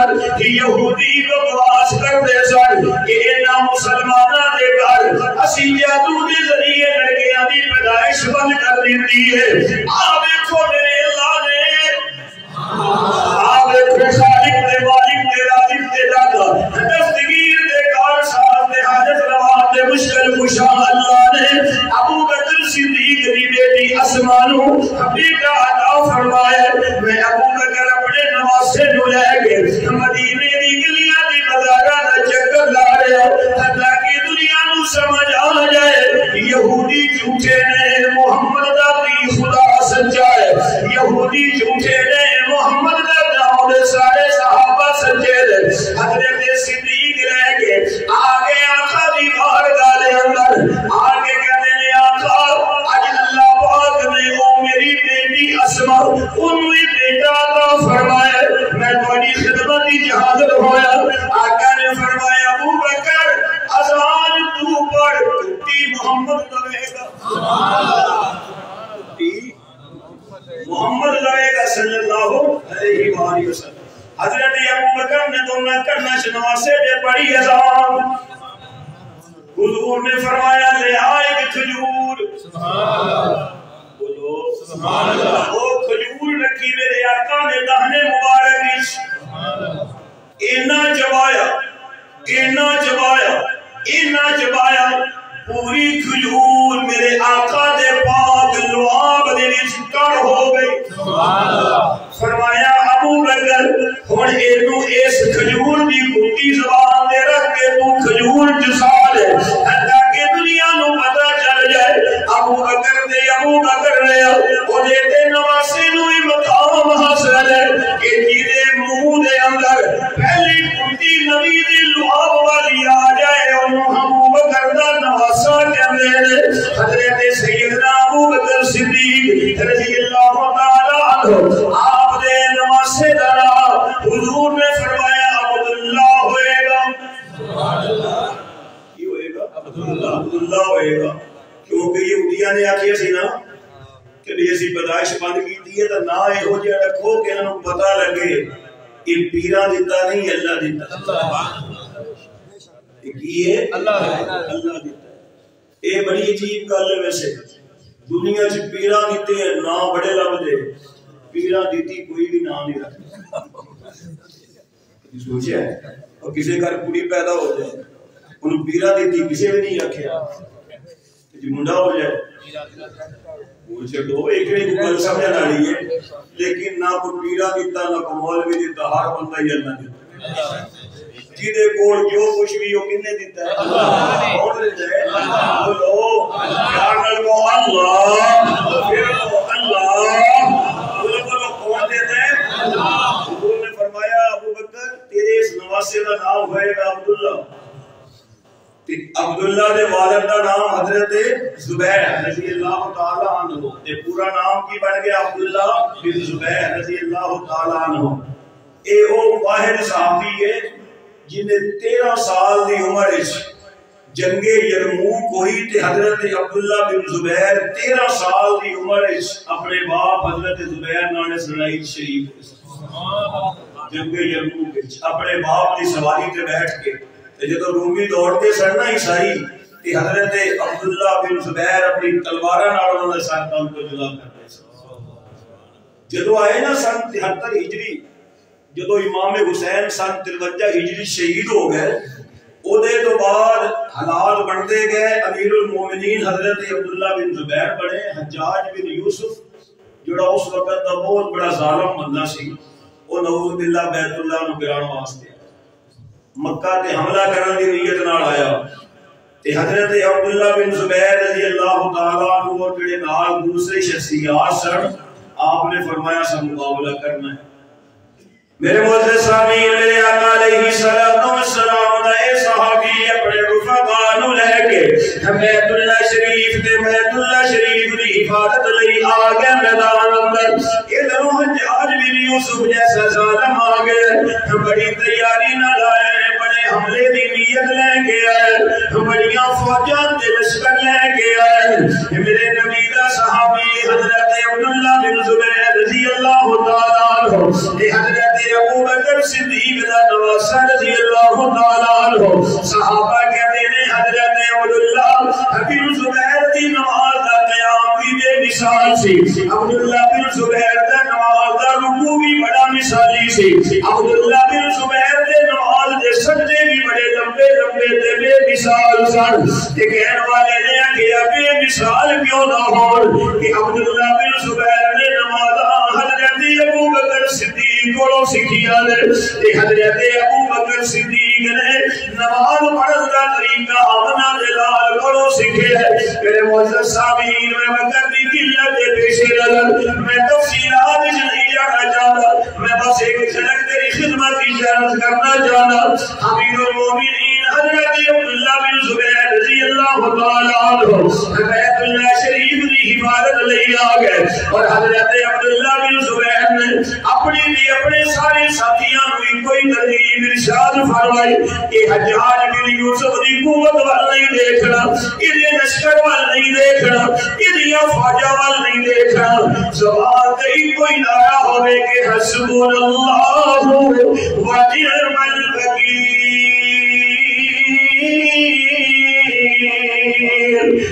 سن کہ یہودی بکواس کرتے سن کہ اینا مسلمانا دے گھر اسی جادو دے ذریعے لڑکیاں دی پیدائش بند کر دیتی ہے۔ آپ دیکھو میرے اللہ نے۔ آپ دیکھو خالق دے مالک دے رازق دے داد دستگیر دے کار ساتھ دے حاجت روات دے مشکل خوشان اللہ نے۔ ابو بکر صدیق دی بیٹی اسمانو بیٹا عطا فرمایا میں ابو بکر اپنے نواسے نو لے کے مدینے دی گلیاں دی بازاراں دا چکر لا رہا حتا کہ دنیا نو سمجھ آ جائے۔ یہودی جھوٹے نے محمد دا بھی خدا سچا ہے یہودی جھوٹے نے محمد دا نام دے سارے صحابہ سچے نے حضرت صدیق رہ کے آگے آقا دی بارگاہ دے اندر آگے انہوں ہی بیٹا عطا فرمایا میں تمہاری خدمت کی جہازت ہویا۔ آقا نے فرمایا، ابو بکر اذان تو پڑھ، ٹوٹی محمد لگے گا۔ ٹوٹی محمد لگے گا صلی اللہ علیہ وآلہ وسلم۔ حضرت ابو بکر نے دونوں کرنا شنواسے دے پڑھی اذان حضور نے فرمایا، لے آئے ایک کھجور۔ بولو سبحان اللہ۔ وہ کھجور رکھی میرے آقا نے دہنے مبارک وچ اینا چبایا اینا چبایا اینا چبایا پوری کھجور میرے آقا دے پاک لعاب دے وچ کڑ ہو گئی۔ فرمایا ابو بکر ہن اینو اس کھجور دی گھٹی زبان دے رکھ کے تو کھجور جسا دے۔ حتا ابو بکر دے ابو بکر نے او دے تے نواسے نو ہی مقام حاصل ہے کہ جیدے منہ دے اندر پہلی گھٹی نبی دی لعاب والی آ جائے انہوں ابو بکر دا نواسا کہندے نے حضرت سیدنا ابو بکر صدیق رضی اللہ تعالی عنہ آپ دے نواسے دا حضور نے فرمایا عبداللہ ہوئے گا۔ کی ہوئے گا؟ عبداللہ عبداللہ ہوئے گا۔ کیونکہ نے آکھیا سی نا کہ پیدائش بند کیتی ہے تو نہ رکھو کہ پتہ لگے یہ پیرا دیتا نہیں اللہ دیتا یہ کی ہے اللہ اللہ دیتا یہ بڑی عجیب گل ہے ویسے دنیا چ پیرا دیتے ہیں نام بڑے لب دے پیرا دیتی کوئی بھی نام نہیں رکھتا سوچیا ہے اور کسی گھر کڑی پیدا ہو جائے انہوں پیرا دیتی کسی بھی نہیں رکھیا جی منڈا ہو جائے۔ وہ چھڑو ایک ایک گل سمجھا رہی ہے لیکن نہ کوئی پیرا دیتا، نہ کوئی مولوی دیتا، ہر بندہ ہی اللہ دیتا۔ جیدے کول جو کچھ بھی ہو کنے دیتا ہے؟ اللہ کون دیتا ہے؟ اللہ بولو پیار نال کو اللہ۔ پھر کو اللہ بولو بولو، کون دیتا ہے؟ اللہ۔ حضور نے فرمایا، ابو بکر، تیرے اس نواسے کا نام ہوئے گا عبداللہ۔ کہ عبداللہ دے والد دا نام حضرت زبیر رضی اللہ تعالی عنہ۔ تے پورا نام کی بن گیا عبداللہ بن زبیر رضی اللہ تعالی عنہ۔ اے او واحد صحابی ہے جنہیں تیرہ سال دی عمر وچ جنگ یرموک ہوئی تے حضرت عبداللہ بن زبیر تیرہ سال دی عمر وچ اپنے باپ حضرت زبیر نال لڑائی شریف جنگ یرموک اپنے باپ دی سواری تے بیٹھ کے جدو رومی دوڑتے سن نا عیسائی تے حضرت عبداللہ بن زبیر اپنی تلوارہ نال انہوں نے ساتھ ان کو جدا کرتے سن جدو آئے نا سن تہتر ہجری جدو امام حسین سن تروجہ ہجری شہید ہو گئے او دے تو بعد حالات بنتے گئے امیر المومنین حضرت عبداللہ بن زبیر بنے حجاج بن یوسف جڑا اس وقت دا بہت بڑا ظالم بندہ سی او نعوذ باللہ بیت اللہ نو گران واسطے مکہ تے حملہ کرن دی نیت نال آیا۔ تے حضرت عبداللہ بن زبیر رضی اللہ تعالی عنہ اور جڑے نال دوسرے شخصیات سن، آپ نے فرمایا سب مقابلہ کرنا ہے۔ میرے معزز سامعین، میرے آقا علیہ الصلوۃ والسلام دا اے صحابی اپنے رفقا نو لے بیت اللہ شریف تے بیت اللہ شریف دی حفاظت لئی آ گیا میدان اندر۔ ادھر حجاج بن یوسف جیسا ظالم آ گیا۔ بڑی تیاری نال آئے بڑے حملے دی نیت لے کے آئے بڑیاں فوجاں تے لشکر لے کے آئے میرے نبی دا صحابی حضرت عبداللہ بن زبیر رضی اللہ تعالی عنہ، یہ حضرت ابو بکر صدیق دا نواسہ رضی اللہ تعالیٰ عنہ۔ صحابہ کہتے ہیں، حضرت عبداللہ حبیب زبیر دی نماز دا قیام بھی بے مثال سی۔ عبداللہ بن زبیر دا نماز دا رکوع بھی بڑا مثالی سی۔ عبداللہ بن زبیر دے نماز دے سجدے بھی بڑے لمبے لمبے تے بے مثال سن۔ تے کہنے والے نے کہ بے مثال کیوں نہ ہون کہ عبداللہ بن زبیر نے نماز حضرت ابو بکر صدیق کو سکھیا نے۔ تے حضرت ابو بکر صدیق نے نماز پڑھن دا طریقہ اپنا دلال کو سکھے میرے معزز سامعین، میں وقت کی قلت کے پیش نظر میں تفصیلات نہیں جانا چاہتا میں بس ایک جھلک تیری خدمت کی شرط کرنا چاہتا امیر المومنین حضرت عبداللہ بن زبیر رضی اللہ تعالی عنہ بیت اللہ شریف کی حفاظت لے آ گئے اور حضرت عبداللہ بن زبیر نے اپنی بھی اپنے سارے ساتھیاں کو کوئی ترغیب ارشاد فرمائی کہ حجاج بن یوسف دی قوت وال نہیں دیکھنا ادھے لشکر وال نہیں دیکھنا ادھیاں فوجا وال نہیں دیکھنا زبان کئی کوئی نعرہ ہوئے کہ حسبون اللہ و نعم الوکیل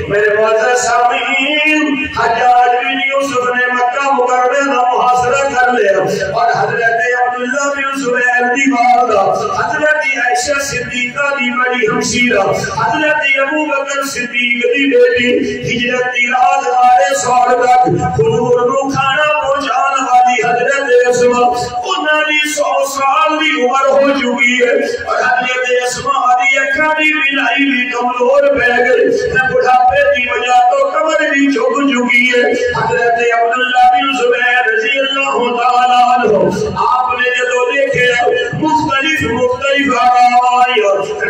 میرے معزز سامعین حجاج بن یوسف نے مکہ مکرمہ کا محاصرہ کر لیا اور حضرت عبداللہ بن زبیر دی والدہ حضرت عائشہ صدیقہ دی بڑی ہمشیرہ حضرت ابو بکر صدیق دی بیٹی ہجرت دی رات ہمارے سال تک حضور نو کھانا پہنچان والی حضرت اسما انہاں دی سو سال دی عمر ہو چکی ہے۔ اور حضرت اسما دی اکھاں دی بینائی بھی کمزور پہ گئی نہ بڑھاپے دی وجہ تو کمر بھی جھک چکی ہے۔ حضرت عبداللہ بن زبیر رضی اللہ تعالی عنہ، آپ نے جو دیکھے مختلف مختلف آرائی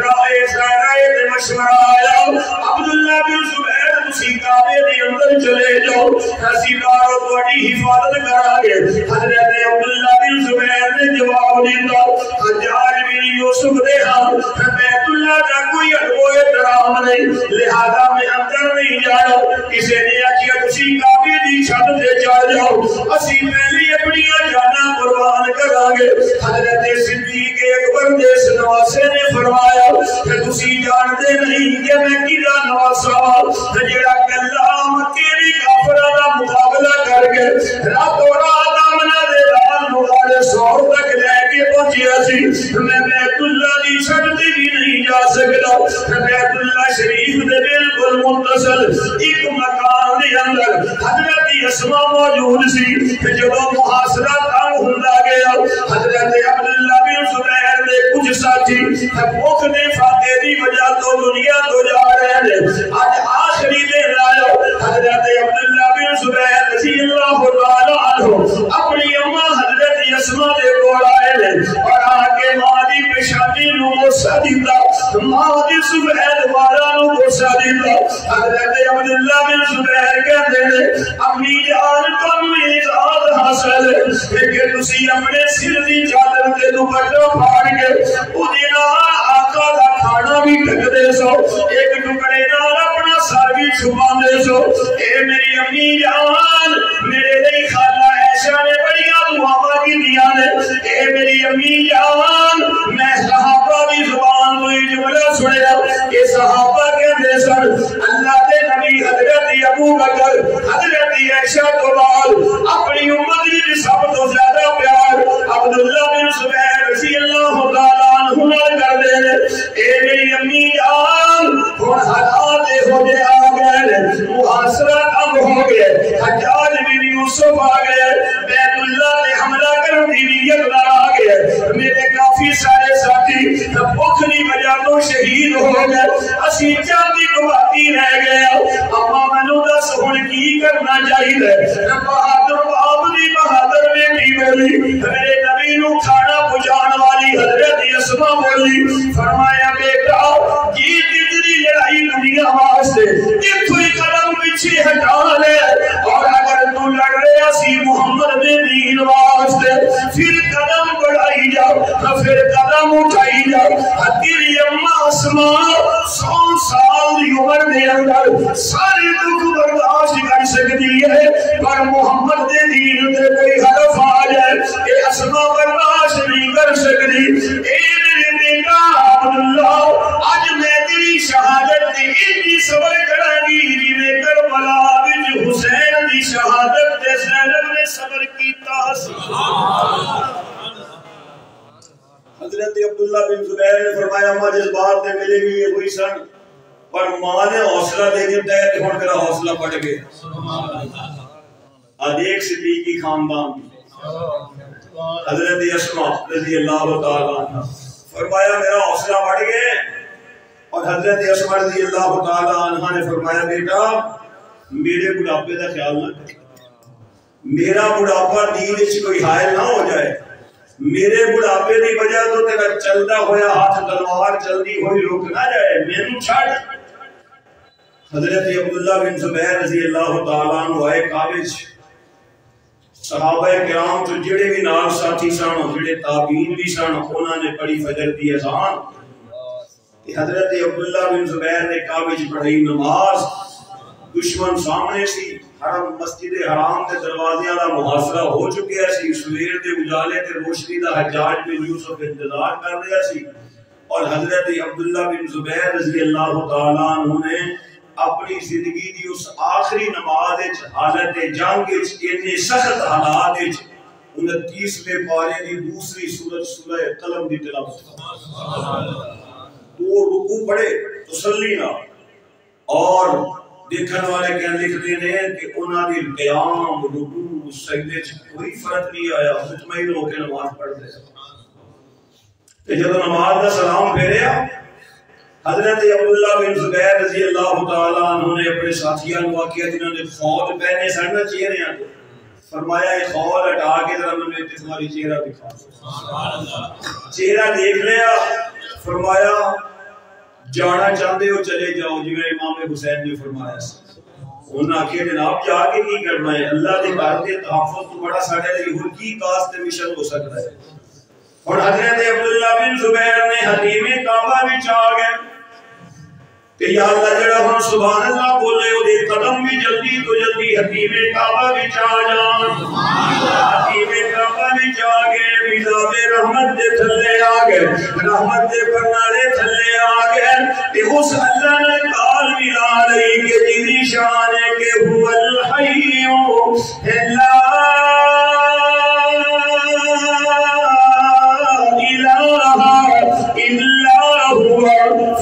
رائے سائرائے دے مشورہ آیا۔ عبداللہ بن زبیر تسی کعبے دے اندر چلے جاؤ۔ کسی کارو بڑی حفاظت کرا گے حضرت عبداللہ بن زبیر نے جواب دیتا۔ حجاج بن یوسف دے ہاں۔ بیت اللہ کا کوئی ادبو احترام نہیں۔ لہذا میں اندر نہیں جانا کسی نے آکیا تسی کعبے دی چھت دے جا جاؤ۔ اسی پہلی اپنی جانا قربان کرا گے حضرت صدیق اکبر دے سنواسے نے فرمایا کہ تسی جانتے نہیں کہ میں کیڑا نواسا۔ جڑا کلا مکے دی کافرہ دا مقابلہ کر کے راتوں رات آمنا دے لال مغالے سور تک لے کے پہنچیا سی میں بیت اللہ دی چھٹتی بھی نہیں جا سکتا بیت اللہ شریف دے بالکل متصل ایک مکان دے اندر حضرت اسما موجود سی جب محاصرہ تنگ ہوندا گیا حضرت ساتھی بھوک نے فاتحی وجہ تو دنیا تو جا رہے ہیں۔ آج آخری دن آیا حضرت عبداللہ بن زبیر رضی اللہ تعالیٰ عنہ اپنی اماں حضرت یسمہ دے کول آئے ہیں۔ اور آگے ماں دی پیشانی نو موسیٰ دیتا ماں دی زبیر والا نو موسیٰ دیتا حضرت عبداللہ بن زبیر کہتے ہیں اپنی جان کم اعزاز حاصل ہے کہ تسی اپنے سر دی چادر تے دوپٹا پھاڑ کے اودے نال آقا دا کھانا بھی ڈھک دے سو، ایک ٹکڑے نال اپنا سر بھی چھپا دے سو۔ اے میری امی جان، میرے لیے خالہ عائشہ نے بڑیاں دعاواں کی دیا نے اے میری امی جان میں صحابہ دی زبان تو یہ جملہ سنیا کہ صحابہ کے دے سن، اللہ دے نبی حضرت ابو بکر، حضرت عائشہ کو بعد اپنی امت کی سب تو زیادہ پیار عبداللہ بن زبیر رضی اللہ تعالیٰ عنہ نال کر دے اے میری امی جان، ہن حالات ہو گئے آ گئے محاصرہ کم ہو گئے حجاج بن یوسف آ گئے بیت اللہ نے حملہ کرنے کی نیت لا آ گئے میرے کافی سارے ساتھی بھوک دی وجہ تو شہید ہو گئے اسی چاندی کو باقی رہ گیا۔ اما منو دس ہن کی کرنا چاہیے۔ بہادر باپ دی بہادر بیٹی بولی میرے نبی نو کھانا پہنچان والی حضرت اسما بولی۔ فرمایا، بیٹا، یہ تیری لڑائی دنیا واسطے ایتھوں ہی قدم پیچھے ہٹا لے۔ اور اگر تو لڑ رہے سی محمد دے دین واسطے، پھر قدم بڑھائی جا پھر قدم اٹھائی جا تیری اما اسما سو سال دی عمر دے اندر سارے دکھ برداشت کر سکتی ہے، پر محمد دے دین دے کوئی حرف آ جائے کہ اسما برداشت نہیں کر سکتی۔ اے میرے بیٹا عبداللہ اج میں تیری شہادت دی اتنی صبر کرا گی جی میں کربلا وچ حسین دی شہادت تے زینب نے صبر کیتا۔ سی حضرت عبداللہ بن زبیر نے فرمایا ماں جس بات نے ملے گی یہ ہوئی سن۔ پر ماں نے حوصلہ دے دیتا ہے کہ ہن میرا حوصلہ بڑھ گیا۔ آج ایک صدیق کی خاندان۔ حضرت اسما رضی اللہ تعالیٰ عنہ۔ فرمایا میرا حوصلہ بڑھ گیا اور حضرت اسما رضی اللہ تعالیٰ عنہ نے فرمایا بیٹا میرے بڑھاپے کا خیال نہ کر۔ میرا بڑھاپا دین وچ کوئی حائل نہ ہو جائے۔ میرے بڑھاپے دی وجہ تو تیرا چلتا ہویا ہاتھ تلوار چلتی ہوئی رک نہ جائے، مینوں چھڑ حضرت عبداللہ بن زبیر رضی اللہ تعالیٰ عنہ آئے کابج صحابہ کرام تو جڑے بھی نال ساتھی سن، جڑے تابعین بھی سن، انہاں نے پڑھی فجر دی اذان۔ کہ حضرت عبداللہ بن زبیر نے کابج پڑھی نماز۔ دشمن سامنے سی۔ حرم مسجد حرام دے دروازے والا محاصرہ ہو چکیا سی سویر دے اجالے تے روشنی دا حجاج بن یوسف انتظار کر رہا سی۔ اور حضرت عبداللہ بن زبیر رضی اللہ تعالیٰ عنہ نے اپنی زندگی دی اس آخری نماز وچ حالت جنگ وچ اتنے سخت حالات وچ انتیسویں پارے دی دوسری سورت سورہ قلم دی تلاوت دو رکوع پڑھے تسلی نہ اور دیکھن والے کہہ لکھتے ہیں کہ انہاں دی قیام رکوع سجدے چ کوئی فرق نہیں آیا مطمئن ہو کے نماز پڑھ رہے تے جب نماز دا سلام پھیریا حضرت عبداللہ بن زبیر رضی اللہ تعالیٰ عنہ نے اپنے ساتھیاں کو کیا جنہوں نے خود پہنے سڑنا چہرے ہیں فرمایا یہ خود ہٹا کے ذرا میں تمہاری چہرہ دکھا۔ چہرہ دیکھ لیا فرمایا جانا چاہتے ہو چلے جاؤ جی میں امام حسین نے فرمایا انہوں نے جناب جا کے کی کرنا ہے اللہ کے گھر کے تحفظ تو بڑا ساڈے لیے ہر کی کاسٹ مشن ہو سکتا ہے اور حضرت عبداللہ بن زبیر نے حتیم کعبہ وچ آ گئے کہ یا اللہ جڑا ہن سبحان اللہ بولے او دے قدم بھی جلدی تو جلدی حتیم کعبہ وچ آ جان حتیم کعبہ وچ آ گئے میزاب رحمت دے تھلے آ گئے۔ رحمت دے پرنارے تھلے آ گئے۔ کہ اس اللہ نے کال ملا رہی کہ جی شان ہے کہ هو الحی الا إلا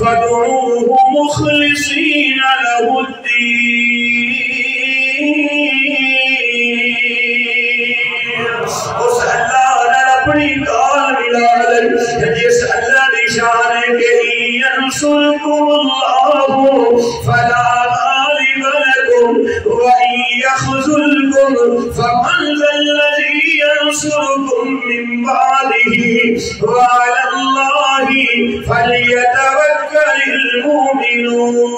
فادعوه مخلصين له الدين جس اللہ دی شان ہے کہ ينصركم الله فلا غالب لكم. وإن يخذلكم فمن ذا الذي ينصركم من بعده وعلى الله. فليتوكل المؤمنون.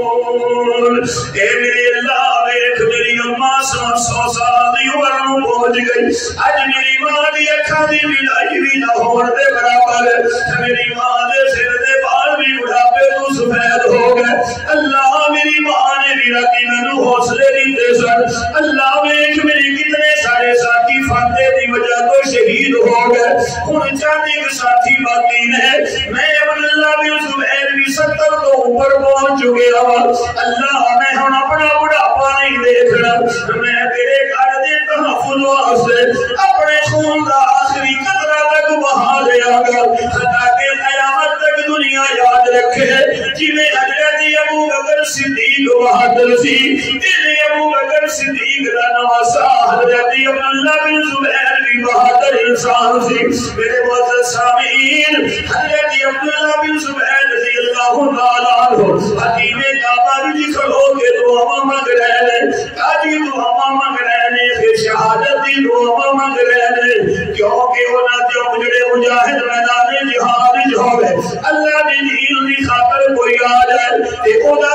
اے میرے اللہ ویکھ میری اماں سو سو سال دی عمر نو پہنچ گئی اج میری ماں دی اکھاں دی بلائی بھی نہ ہون دے برابر میری ماں دے سر بھی بڑھاپے تو سفید ہو گئے۔ اللہ میری ماں نے بھی رتی مینوں حوصلے دیتے سن۔ اللہ ویکھ میری کتنے سارے ساتھی فاتح دی وجہ تو شہید ہو گئے۔ ہن چاندی کے ساتھی باقی نے۔ میں عبداللہ بن زبیر بھی ستر تو اوپر پہنچ چکے ہوں اللہ میں ہن اپنا بڑھاپا نہیں دیکھنا۔ میں تیرے گھر دے تحفظ واسطے اپنے خون دا آخری قطرہ تک بہا لیا کر خدا کے قیامت تک دنیا یاد یاد رکھے جی میں حضرت ابو بکر صدیق بہادر سی تیرے ابو بکر صدیق دا نواسا حضرت عبداللہ بن زبیر بھی بہادر انسان سی میرے معزز سامعین، حضرت عبداللہ بن زبیر رضی اللہ تعالیٰ آ جائے تے خدا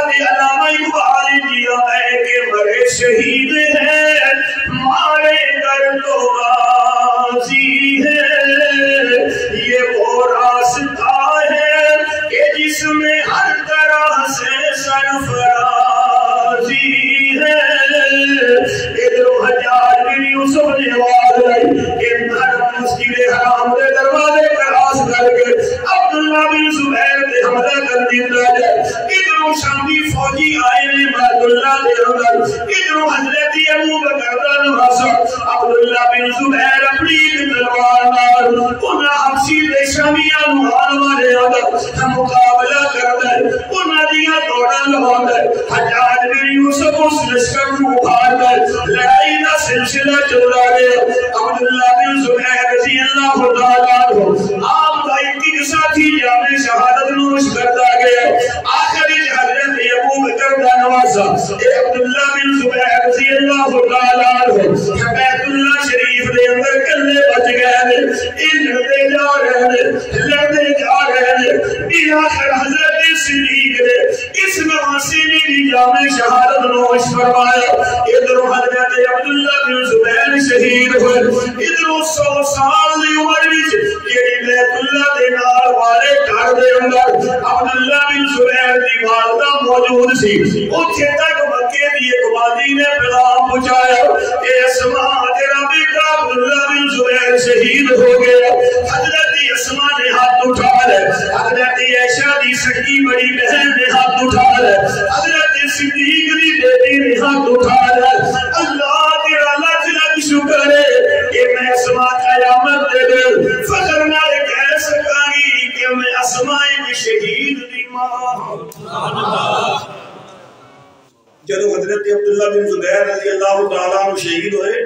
حضرت عبداللہ بن زبیر رضی اللہ تعالیٰ عنہ شہید ہوئے۔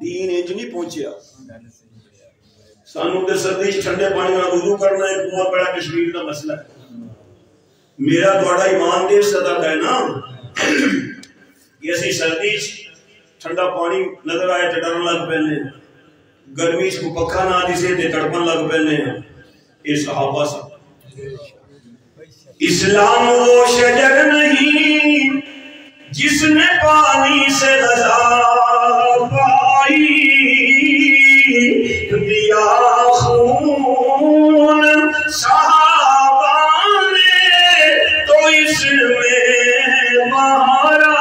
دین انج نہیں پہنچیا۔ سانو تے سردی ٹھنڈے پانی نال وضو کرنا ایک بہت بڑا کشمیر کا مسئلہ ہے۔ میرا تھوڑا ایمان دے صدا ہے نا۔ کہ اسی سردی ٹھنڈا پانی نظر آئے تے ڈرن لگ پینے گرمی چ کو پکھا نہ دسے تے تڑپن لگ پینے یہ صحابہ سب اسلام وہ شجر نہیں جس نے پانی سے غذا پائی۔ دیا خون صحابہ نے تو اس میں مہارا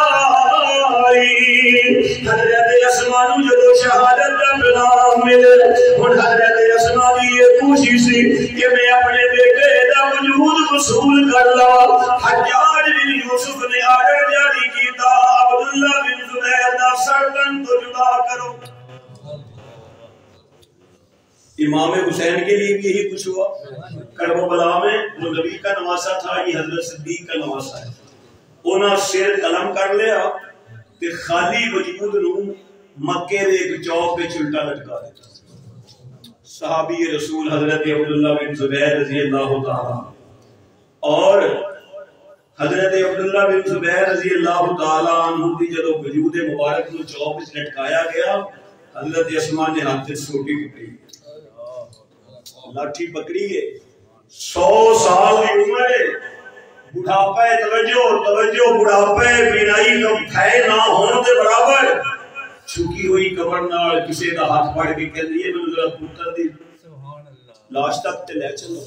حضرت اسمان جو شہادت کا پیغام ملے اور حضرت اسمان یہ کوشش سی کہ میں اپنے بیٹے وجود وصول کر لوا حجاج بن یوسف نے آرڈر جاری کیتا، عبداللہ بن زبیر دا سردن تو جدا کرو۔ امام حسین کے لیے بھی یہی کچھ ہوا۔ کربلا میں جو نبی کا نواسا تھا، یہ حضرت صدیق کا نواسا ہے۔ انہاں سر قلم کر لیا، تے خالی وجود نو مکے دے ایک چوک پہ چلٹا لٹکا دیتا۔ صحابی رسول حضرت عبداللہ بن زبیر رضی اللہ تعالی اور حضرت عبداللہ بن زبیر رضی اللہ تعالی عنہ کی جدو وجود مبارک نو چوک وچ لٹکایا گیا، حضرت اسماء نے ہاتھ سے سوٹی پکڑی۔ لاٹھی پکڑی ہے۔ سو سال کی عمر ہے۔ بڑھاپا توجہ توجہ، بڑھاپے، بینائی کم کھائے نہ ہونے دے برابر۔ چھکی ہوئی کمر نال کسی دا ہاتھ پھڑ کے کہہ دیے میں ذرا پتر دی لاش تک تے لے چلو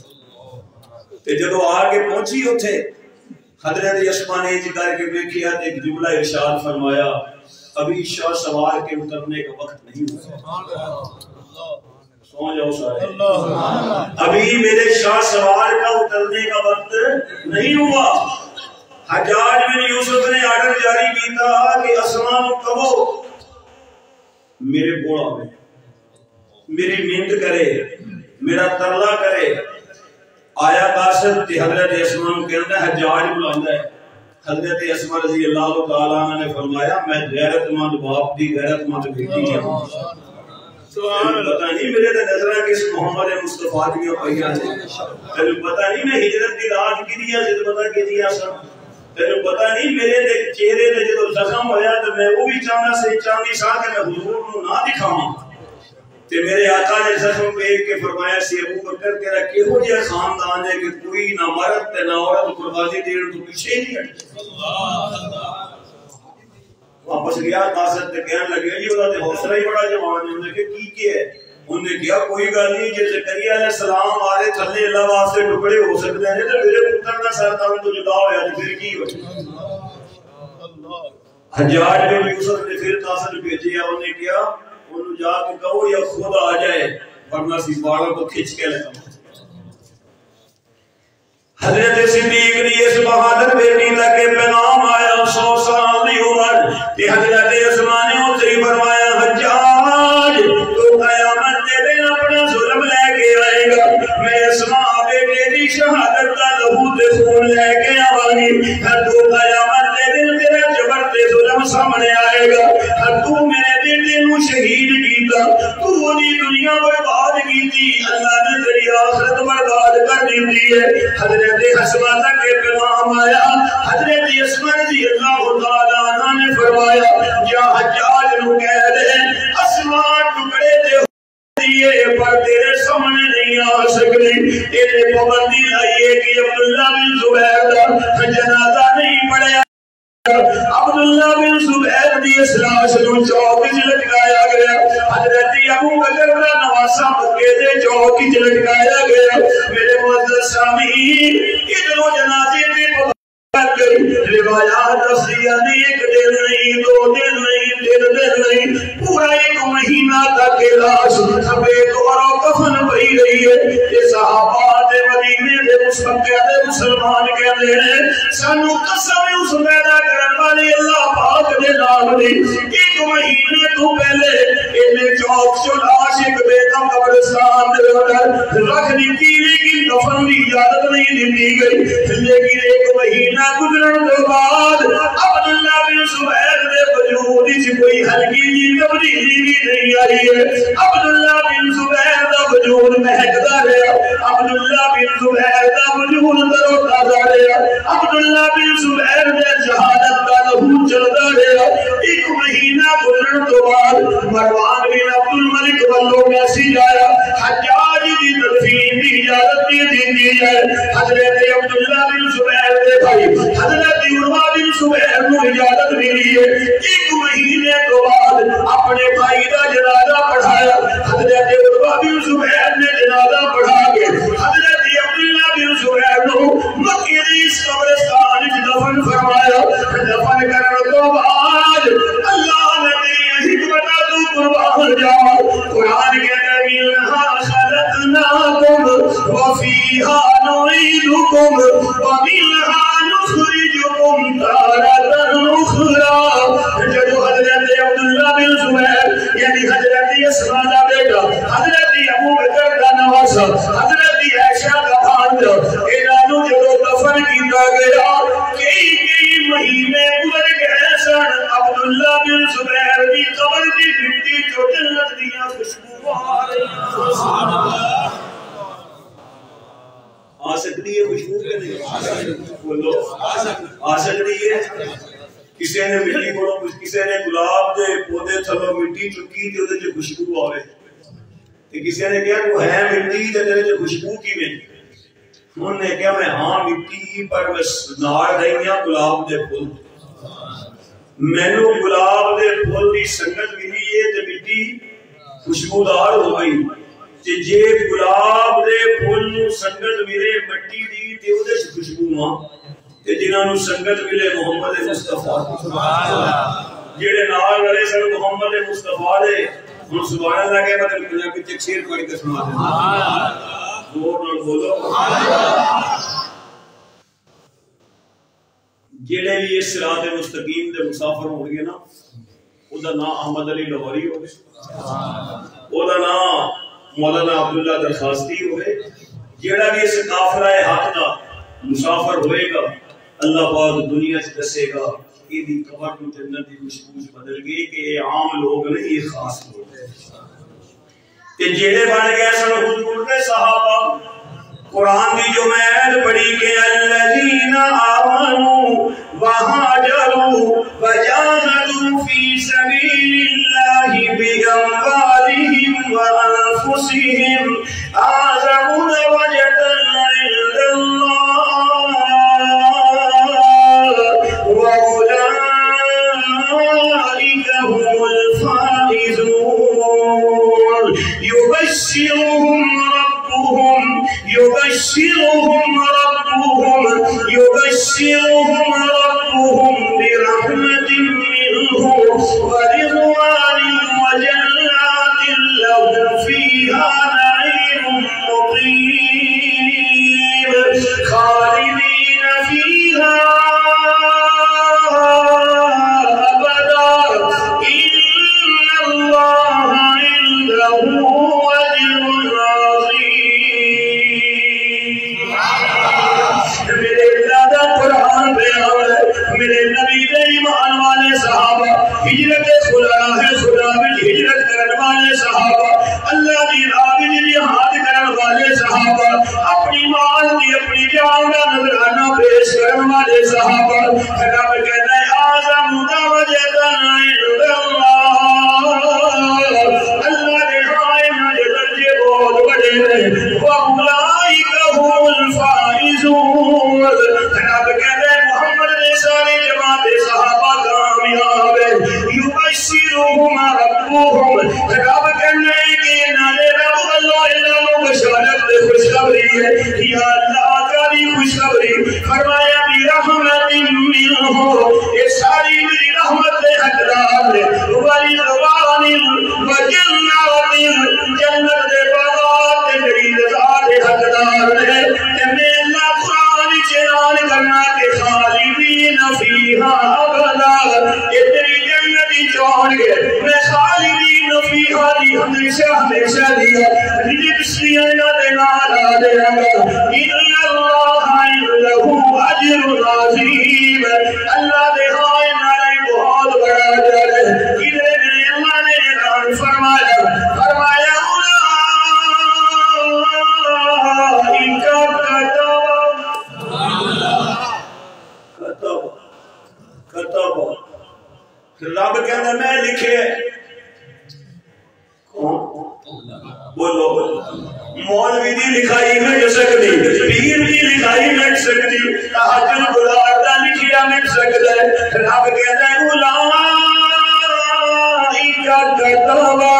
تے جدو آ کے پہنچی اوتھے حضرت یشما نے جی کر کے دیکھیا تے ایک جملہ ارشاد فرمایا ابھی شاہ سوار کے اترنے کا وقت نہیں ہوا جاؤ سارے ابھی میرے شاہ سوار کا اترنے کا وقت نہیں ہوا حجاج بن یوسف نے آرڈر جاری کیتا کہ اسمان کہو میرے کوڑا میں۔ میری محنت کرے، میرا ترلا کرے۔ آیا قاسد تے حضرت اسمان کہندا ہے حجاج بلاندا ہے۔ حضرت اسمان رضی اللہ تعالی عنہ نے فرمایا، میں غیرت مند باپ دی غیرت مند بیٹی ہاں۔ ہوں پتہ نہیں میرے تے نظرہ کس محمد مصطفیٰ دی پہیا ہے پتہ نہیں میں ہجرت دی رات کی دیا جد پتہ کی دیا سب تینو پتہ نہیں، میرے چہرے تے جدو زخم ہویا تو میں وہ بھی چاہنا سے چاندی سا کہ میں حضور نو نہ دکھاواں۔ تے میرے آقا نے زخم پہ ایک کے فرمایا سی، ابو بکر، تیرا کہو جے خاندان ہے کہ کوئی نہ مرد تے نہ عورت قربانی دین تو پیچھے نہیں ہٹے اللہ اللہ واپس گیا قاصد تے کہن لگے جی اودا تے حوصلہ ہی بڑا جوان ہے۔ کہ کی کی ہے؟ انہیں کیا کوئی گل نہیں جی زکریا علیہ السلام آرے تھلے اللہ واسطے ٹکڑے ہو سکتے ہیں تو میرے پتر کا سر تم تو جدا ہویا تو پھر کی ہو حجاج بن یوسف نے پھر تاثر بھیجیا انہیں کیا انہوں جا کے کہو یا خود آ جائے، ورنہ سی بالوں کو کھچ کے لگا حضرت صدیق نے اس بہادر بیٹی تک پیغام آیا، سو سال دی عمر۔ کہ حضرت عثمان نے اتری فرمایا شہادت کا لہو تے خون لے کے آواں گی ہر تو قیامت کے دن تیرا جبر تے ظلم سامنے آئے گا۔ ہر تو میرے بیٹے نو شہید کیتا۔ تو دی دنیا برباد کیتی۔ اللہ نے تیری آخرت برباد کر دیتی ہے۔ حضرت حسمہ تک کے پیغام آیا۔ حضرت عثمان رضی اللہ تعالیٰ عنہ نے فرمایا، یا حجاج نو کہہ دے۔ سکتے تیرے پابندی لائیے کہ عبداللہ بن زبیر دا جنازہ نہیں پڑھیا۔ عبداللہ بن زبیر دی اسلاس نو چوک وچ لٹکایا گیا۔ حضرت ابو بکر دا نواسا مکے دے چوک وچ لٹکایا گیا۔ میرے معزز سامعین ادھروں جنازہ روایات دسیا نہیں ایک دن نہیں دو دن نہیں تین دن نہیں پورا ایک مہینہ تک لاش سفید اور کفن پئی رہی ہے یہ صحابہ دے مدینے دے مصطفی دے مسلمان کہتے ہیں سانو قسم اس پیدا کرن والے اللہ پاک دے نام دی ایک مہینے تو پہلے انہیں چوک چو لاش ایک بیتا قبرستان دے اندر رکھ دی لیکن کفن دی اجازت نہیں دی گئی لیکن ایک مہینہ گزرن کے بعد عبداللہ بن زبیر دے وجود وچ کوئی ہلکی جی تبدیلی بھی نہیں آئی ہے۔ عبداللہ بن زبیر دا وجود مہکدا رہا۔ عبداللہ بن زبیر دا وجود تر و تازہ رہا۔ عبداللہ بن زبیر دے شہادت دا لہو چلدا رہا۔ ایک مہینہ گزرن کے بعد مروان بن عبد الملک والو میسیج آیا حجاج دی تدفین دی اجازت دی دی ہے۔ حضرت عبداللہ بن زبیر دے بھائی، حضرت عروہ بن زبیر کو اجازت ملی ہے ایک مہینے تو بعد اپنے بھائی کا جنازہ پڑھایا۔ حضرت عروہ بن زبیر نے جنازہ پڑھا کے حضرت عبداللہ بن زبیر کو مکہ دی اس قبرستان وچ دفن فرمایا۔ دفن کرنے تو بعد اللہ نے تیری حکمت تو قربان جا۔ قرآن کے نبی منها خلقناكم وفيها نعيدكم ومنها طارة أخرى جدو حضرت عبد الله بن زبير يعني حضرت يسمع دا بیٹا حضرت أبو بکر دا نواسا کسی نے کہا تو ہے مٹی تے تیرے چ خوشبو کیویں انہوں نے کہا میں ہاں مٹی پر میں نار رہی گلاب دے پھول۔ مینو گلاب دے پھول دی سنگت ملی ہے تے مٹی خوشبودار ہو گئی۔ تے جے گلاب دے پھول نو سنگت ملے مٹی دی تے اودے چ خوشبو ماں تے جنہاں نو سنگت ملے محمد مصطفی۔ سبحان اللہ۔ جڑے نال رلے سن محمد مصطفی دے۔ ہن سبحان اللہ کہ مطلب دنیا کے چیر پڑھ سنا دے سبحان اللہ زور نال بولو سبحان اللہ جڑے بھی اس صراط مستقیم دے مسافر ہو گئے نا او دا نام احمد علی لاہوری ہو گئے او دا نام مولانا عبداللہ درخواستی ہوئے جیڑا بھی اس کافرہ حق دا مسافر ہوئے گا اللہ پاک دنیا سے دسے گا یہ دی قبر کو جنت دی مشکوش بدل گئی کہ یہ عام لوگ نہیں، یہ خاص لوگ ہیں۔ کہ جیڑے بن گئے سن حضور کے صحابہ۔ قرآن کی جو میں عید پڑھی کہ الذین آمنوا وہاجروا وجاہدوا فی سبیل اللہ باموالہم وانفسہم اعظم درجة عند اللہ۔ هم الفائزون يبشر يبشرهم ربهم يبشرهم ربهم يبشرهم ربهم مولوی دی لکھائی مٹ سکتی، پیر دی لکھائی مٹ سکتی تحجل گلار دا لکھیا مٹ سکتا ہے۔ رب کہتا ہے اولائکا کتبا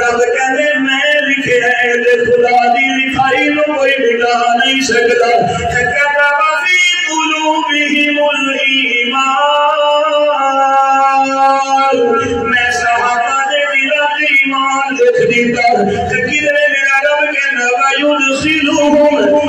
رب کہتے ہیں میں لکھے ہیں تے خدا دی لکھائی نو کوئی مٹا نہیں سکتا۔ کتبا فی قلوبہم الایمان میں صحابہ دے دلہ ایمان لکھ دیتا۔ single moment.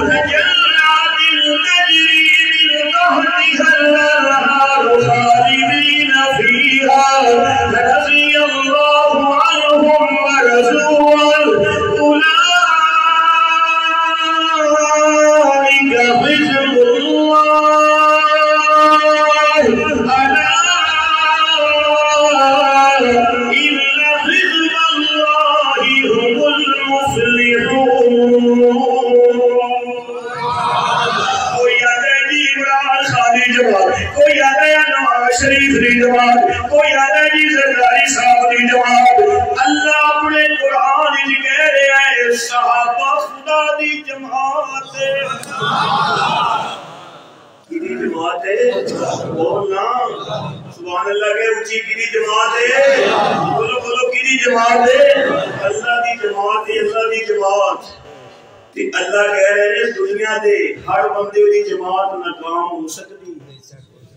اللہ کہہ رہے ہیں، دنیا دے ہر بندے دی جماعت ناکام ہو سکتی۔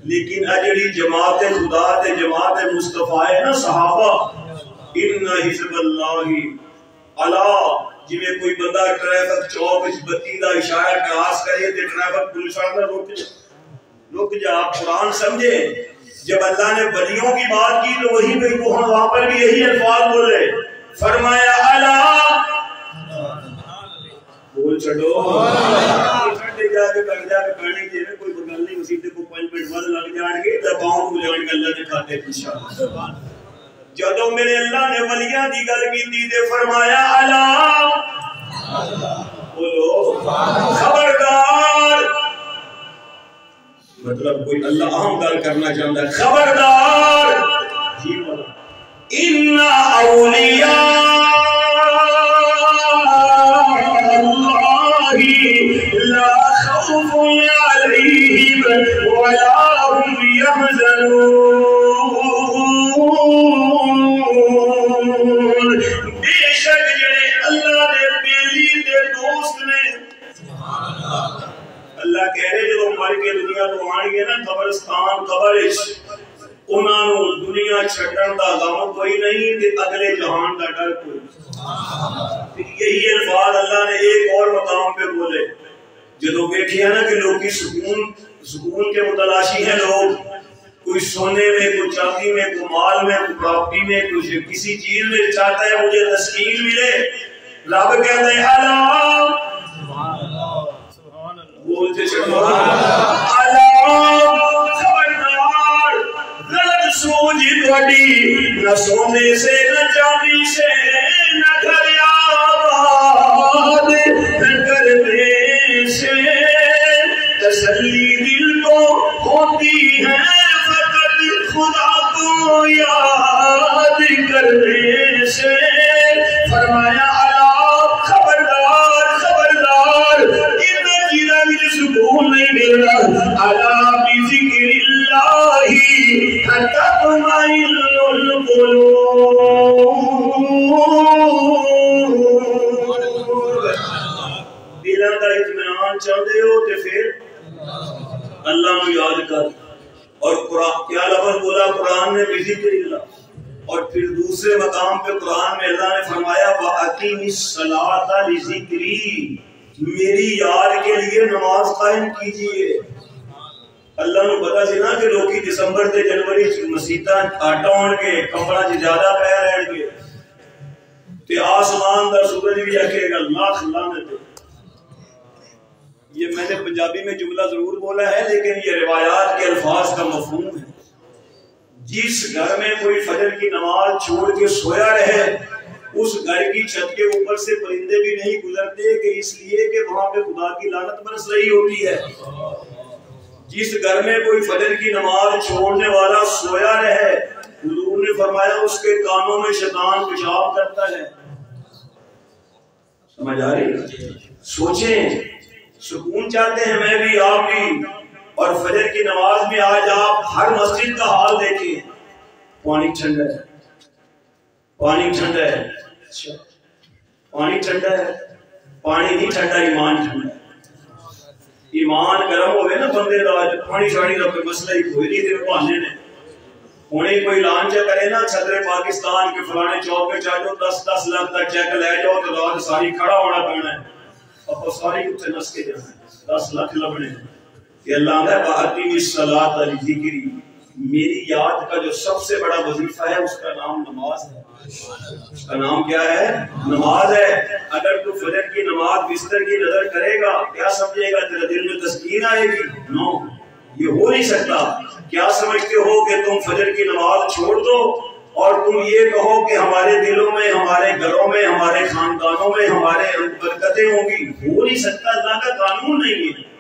لیکن اج جڑی جماعت خدا تے جماعت مصطفی ہے نا صحابہ، ان حزب اللہ الا جویں کوئی بندہ ٹریفک چوک وچ بتی دا اشارہ کراس کرے تے ٹریفک پولیس والا رک جا رک جا، آپ قرآن سمجھے۔ جب اللہ نے ولیوں کی بات کی تو وہی پہ وہاں پر بھی یہی الفاظ بولے۔ فرمایا الا بول چھڑو جا کے لگ جا کے پڑھنے کی جیوے کوئی بگل نہیں مسیدے کو پانچ منٹ بعد لگ گے کو جان کے اللہ نے کھاتے پیچھا جدو میرے اللہ نے ولیاں دی گل کی دی دے فرمایا الا بولو خبردار مطلب کوئی اللہ عام گل کرنا چاہتا ہے خبردار جی بولا ان اولیاء ولا هم يحزنون بے شک جڑے اللہ دے دوست نے اللہ کہہ رہے جب مر کے دنیا تو آن گے نا قبرستان قبر انہاں نو دنیا چھڈن دا غم کوئی نہیں تے اگلے جہان دا ڈر کوئی یہی الفاظ اللہ نے ایک اور مقام پہ بولے جدو بیٹھے نا کہ لوگ کی سکون سکون کے متلاشی ہیں لوگ۔ کوئی سونے میں، کوئی چاندی میں، کوئی مال میں، کوئی پراپرٹی میں، کوئی کسی چیز میں چاہتا ہے مجھے تسکین ملے۔ رب کہتے ہیں، اللہ۔ بولتے چلو اللہ۔ خبردار۔ غلط سوچ تھوڑی نہ سونے سے، نہ چاندی سے، نہ گھر آباد نہ کرنے سے تسلی دل ہوتی ہے فقط خدا کو یاد کرنے سے۔ فرمایا، اللہ، خبردار خبردار اتنا چیزا مجھے سکون نہیں مل رہا اللہ بذکر اللہ تطمئن القلوب۔ دلوں کا اطمینان چاہتے ہو تو پھر اللہ کو یاد کر اور قرآن کیا لفظ بولا؟ قرآن نے بذکر اللہ اور پھر دوسرے مقام پہ قرآن میں اللہ نے فرمایا، وَأَقِمِ الصَّلَاةَ لِذِكْرِي۔ میری یاد کے لیے نماز قائم کیجیے۔ اللہ نے پتا سی نا کہ لوکی دسمبر تے جنوری چ آٹا ہون کے کمرہ چ زیادہ پہ رہن گے۔ تے آسمان دا سورج بھی آکھے گا لاکھ لعنت یہ میں نے پنجابی میں جملہ ضرور بولا ہے، لیکن یہ روایات کے الفاظ کا مفہوم ہے۔ جس گھر میں کوئی فجر کی نماز چھوڑ کے سویا رہے، اس گھر کی چھت کے اوپر سے پرندے بھی نہیں گزرتے کہ اس لیے کہ وہاں پہ خدا کی لعنت برس رہی ہوتی ہے۔ جس گھر میں کوئی فجر کی نماز چھوڑنے والا سویا رہے، حضور نے فرمایا اس کے کانوں میں شیطان پیشاب کرتا ہے۔ سمجھ آ رہی؟ سوچیں۔ سکون چاہتے ہیں میں بھی، آپ بھی۔ اور فجر کی نماز میں آج آپ ہر مسجد کا حال دیکھیں۔ پانی ٹھنڈا ہے۔ پانی ٹھنڈا ہے۔ اچھا۔ پانی ٹھنڈا ہے۔ پانی نہیں ٹھنڈا، ایمان ٹھنڈا ہے۔ ایمان گرم ہوئے نا بندے دا جو پانی شانی دا کوئی مسئلہ ہی کوئی نہیں دے بہانے نے۔ ہونے کوئی اعلان چا کرے نا صدر پاکستان کے فلانے چوک پہ چاہ جاؤ دس دس لاکھ تک چیک لے جاؤ، تو رات ساری کھڑا ہونا پڑنا ہے۔ اب ساری کتے نس کے جانا دس لاکھ لبنے کہ اللہ نے باقی الصلاۃ علی ذکری۔ میری یاد کا جو سب سے بڑا وظیفہ ہے، اس کا نام نماز ہے۔ اس کا نام کیا ہے؟ نماز ہے۔ اگر تو فجر کی نماز بستر کی نظر کرے گا، کیا سمجھے گا؟ تیرے دل میں تسکین آئے گی؟ نو۔ یہ ہو نہیں سکتا۔ کیا سمجھتے ہو کہ تم فجر کی نماز چھوڑ دو؟ اور تم یہ کہو کہ ہمارے دلوں میں، ہمارے گھروں میں، ہمارے خاندانوں میں، ہمارے برکتیں ہوں گی۔ ہو نہیں سکتا اللہ کا قانون نہیں ہے۔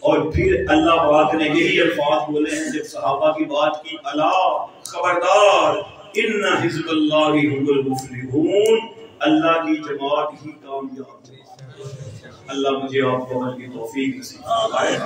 اور پھر اللہ پاک نے یہی الفاظ بولے ہیں جب صحابہ کی بات کی اللہ خبردار، ان حزب اللہ هم المفلحون اللہ کی جماعت ہی کامیاب ہے۔ اللہ مجھے آپ کو عمل کی توفیق نصیب فرمائے۔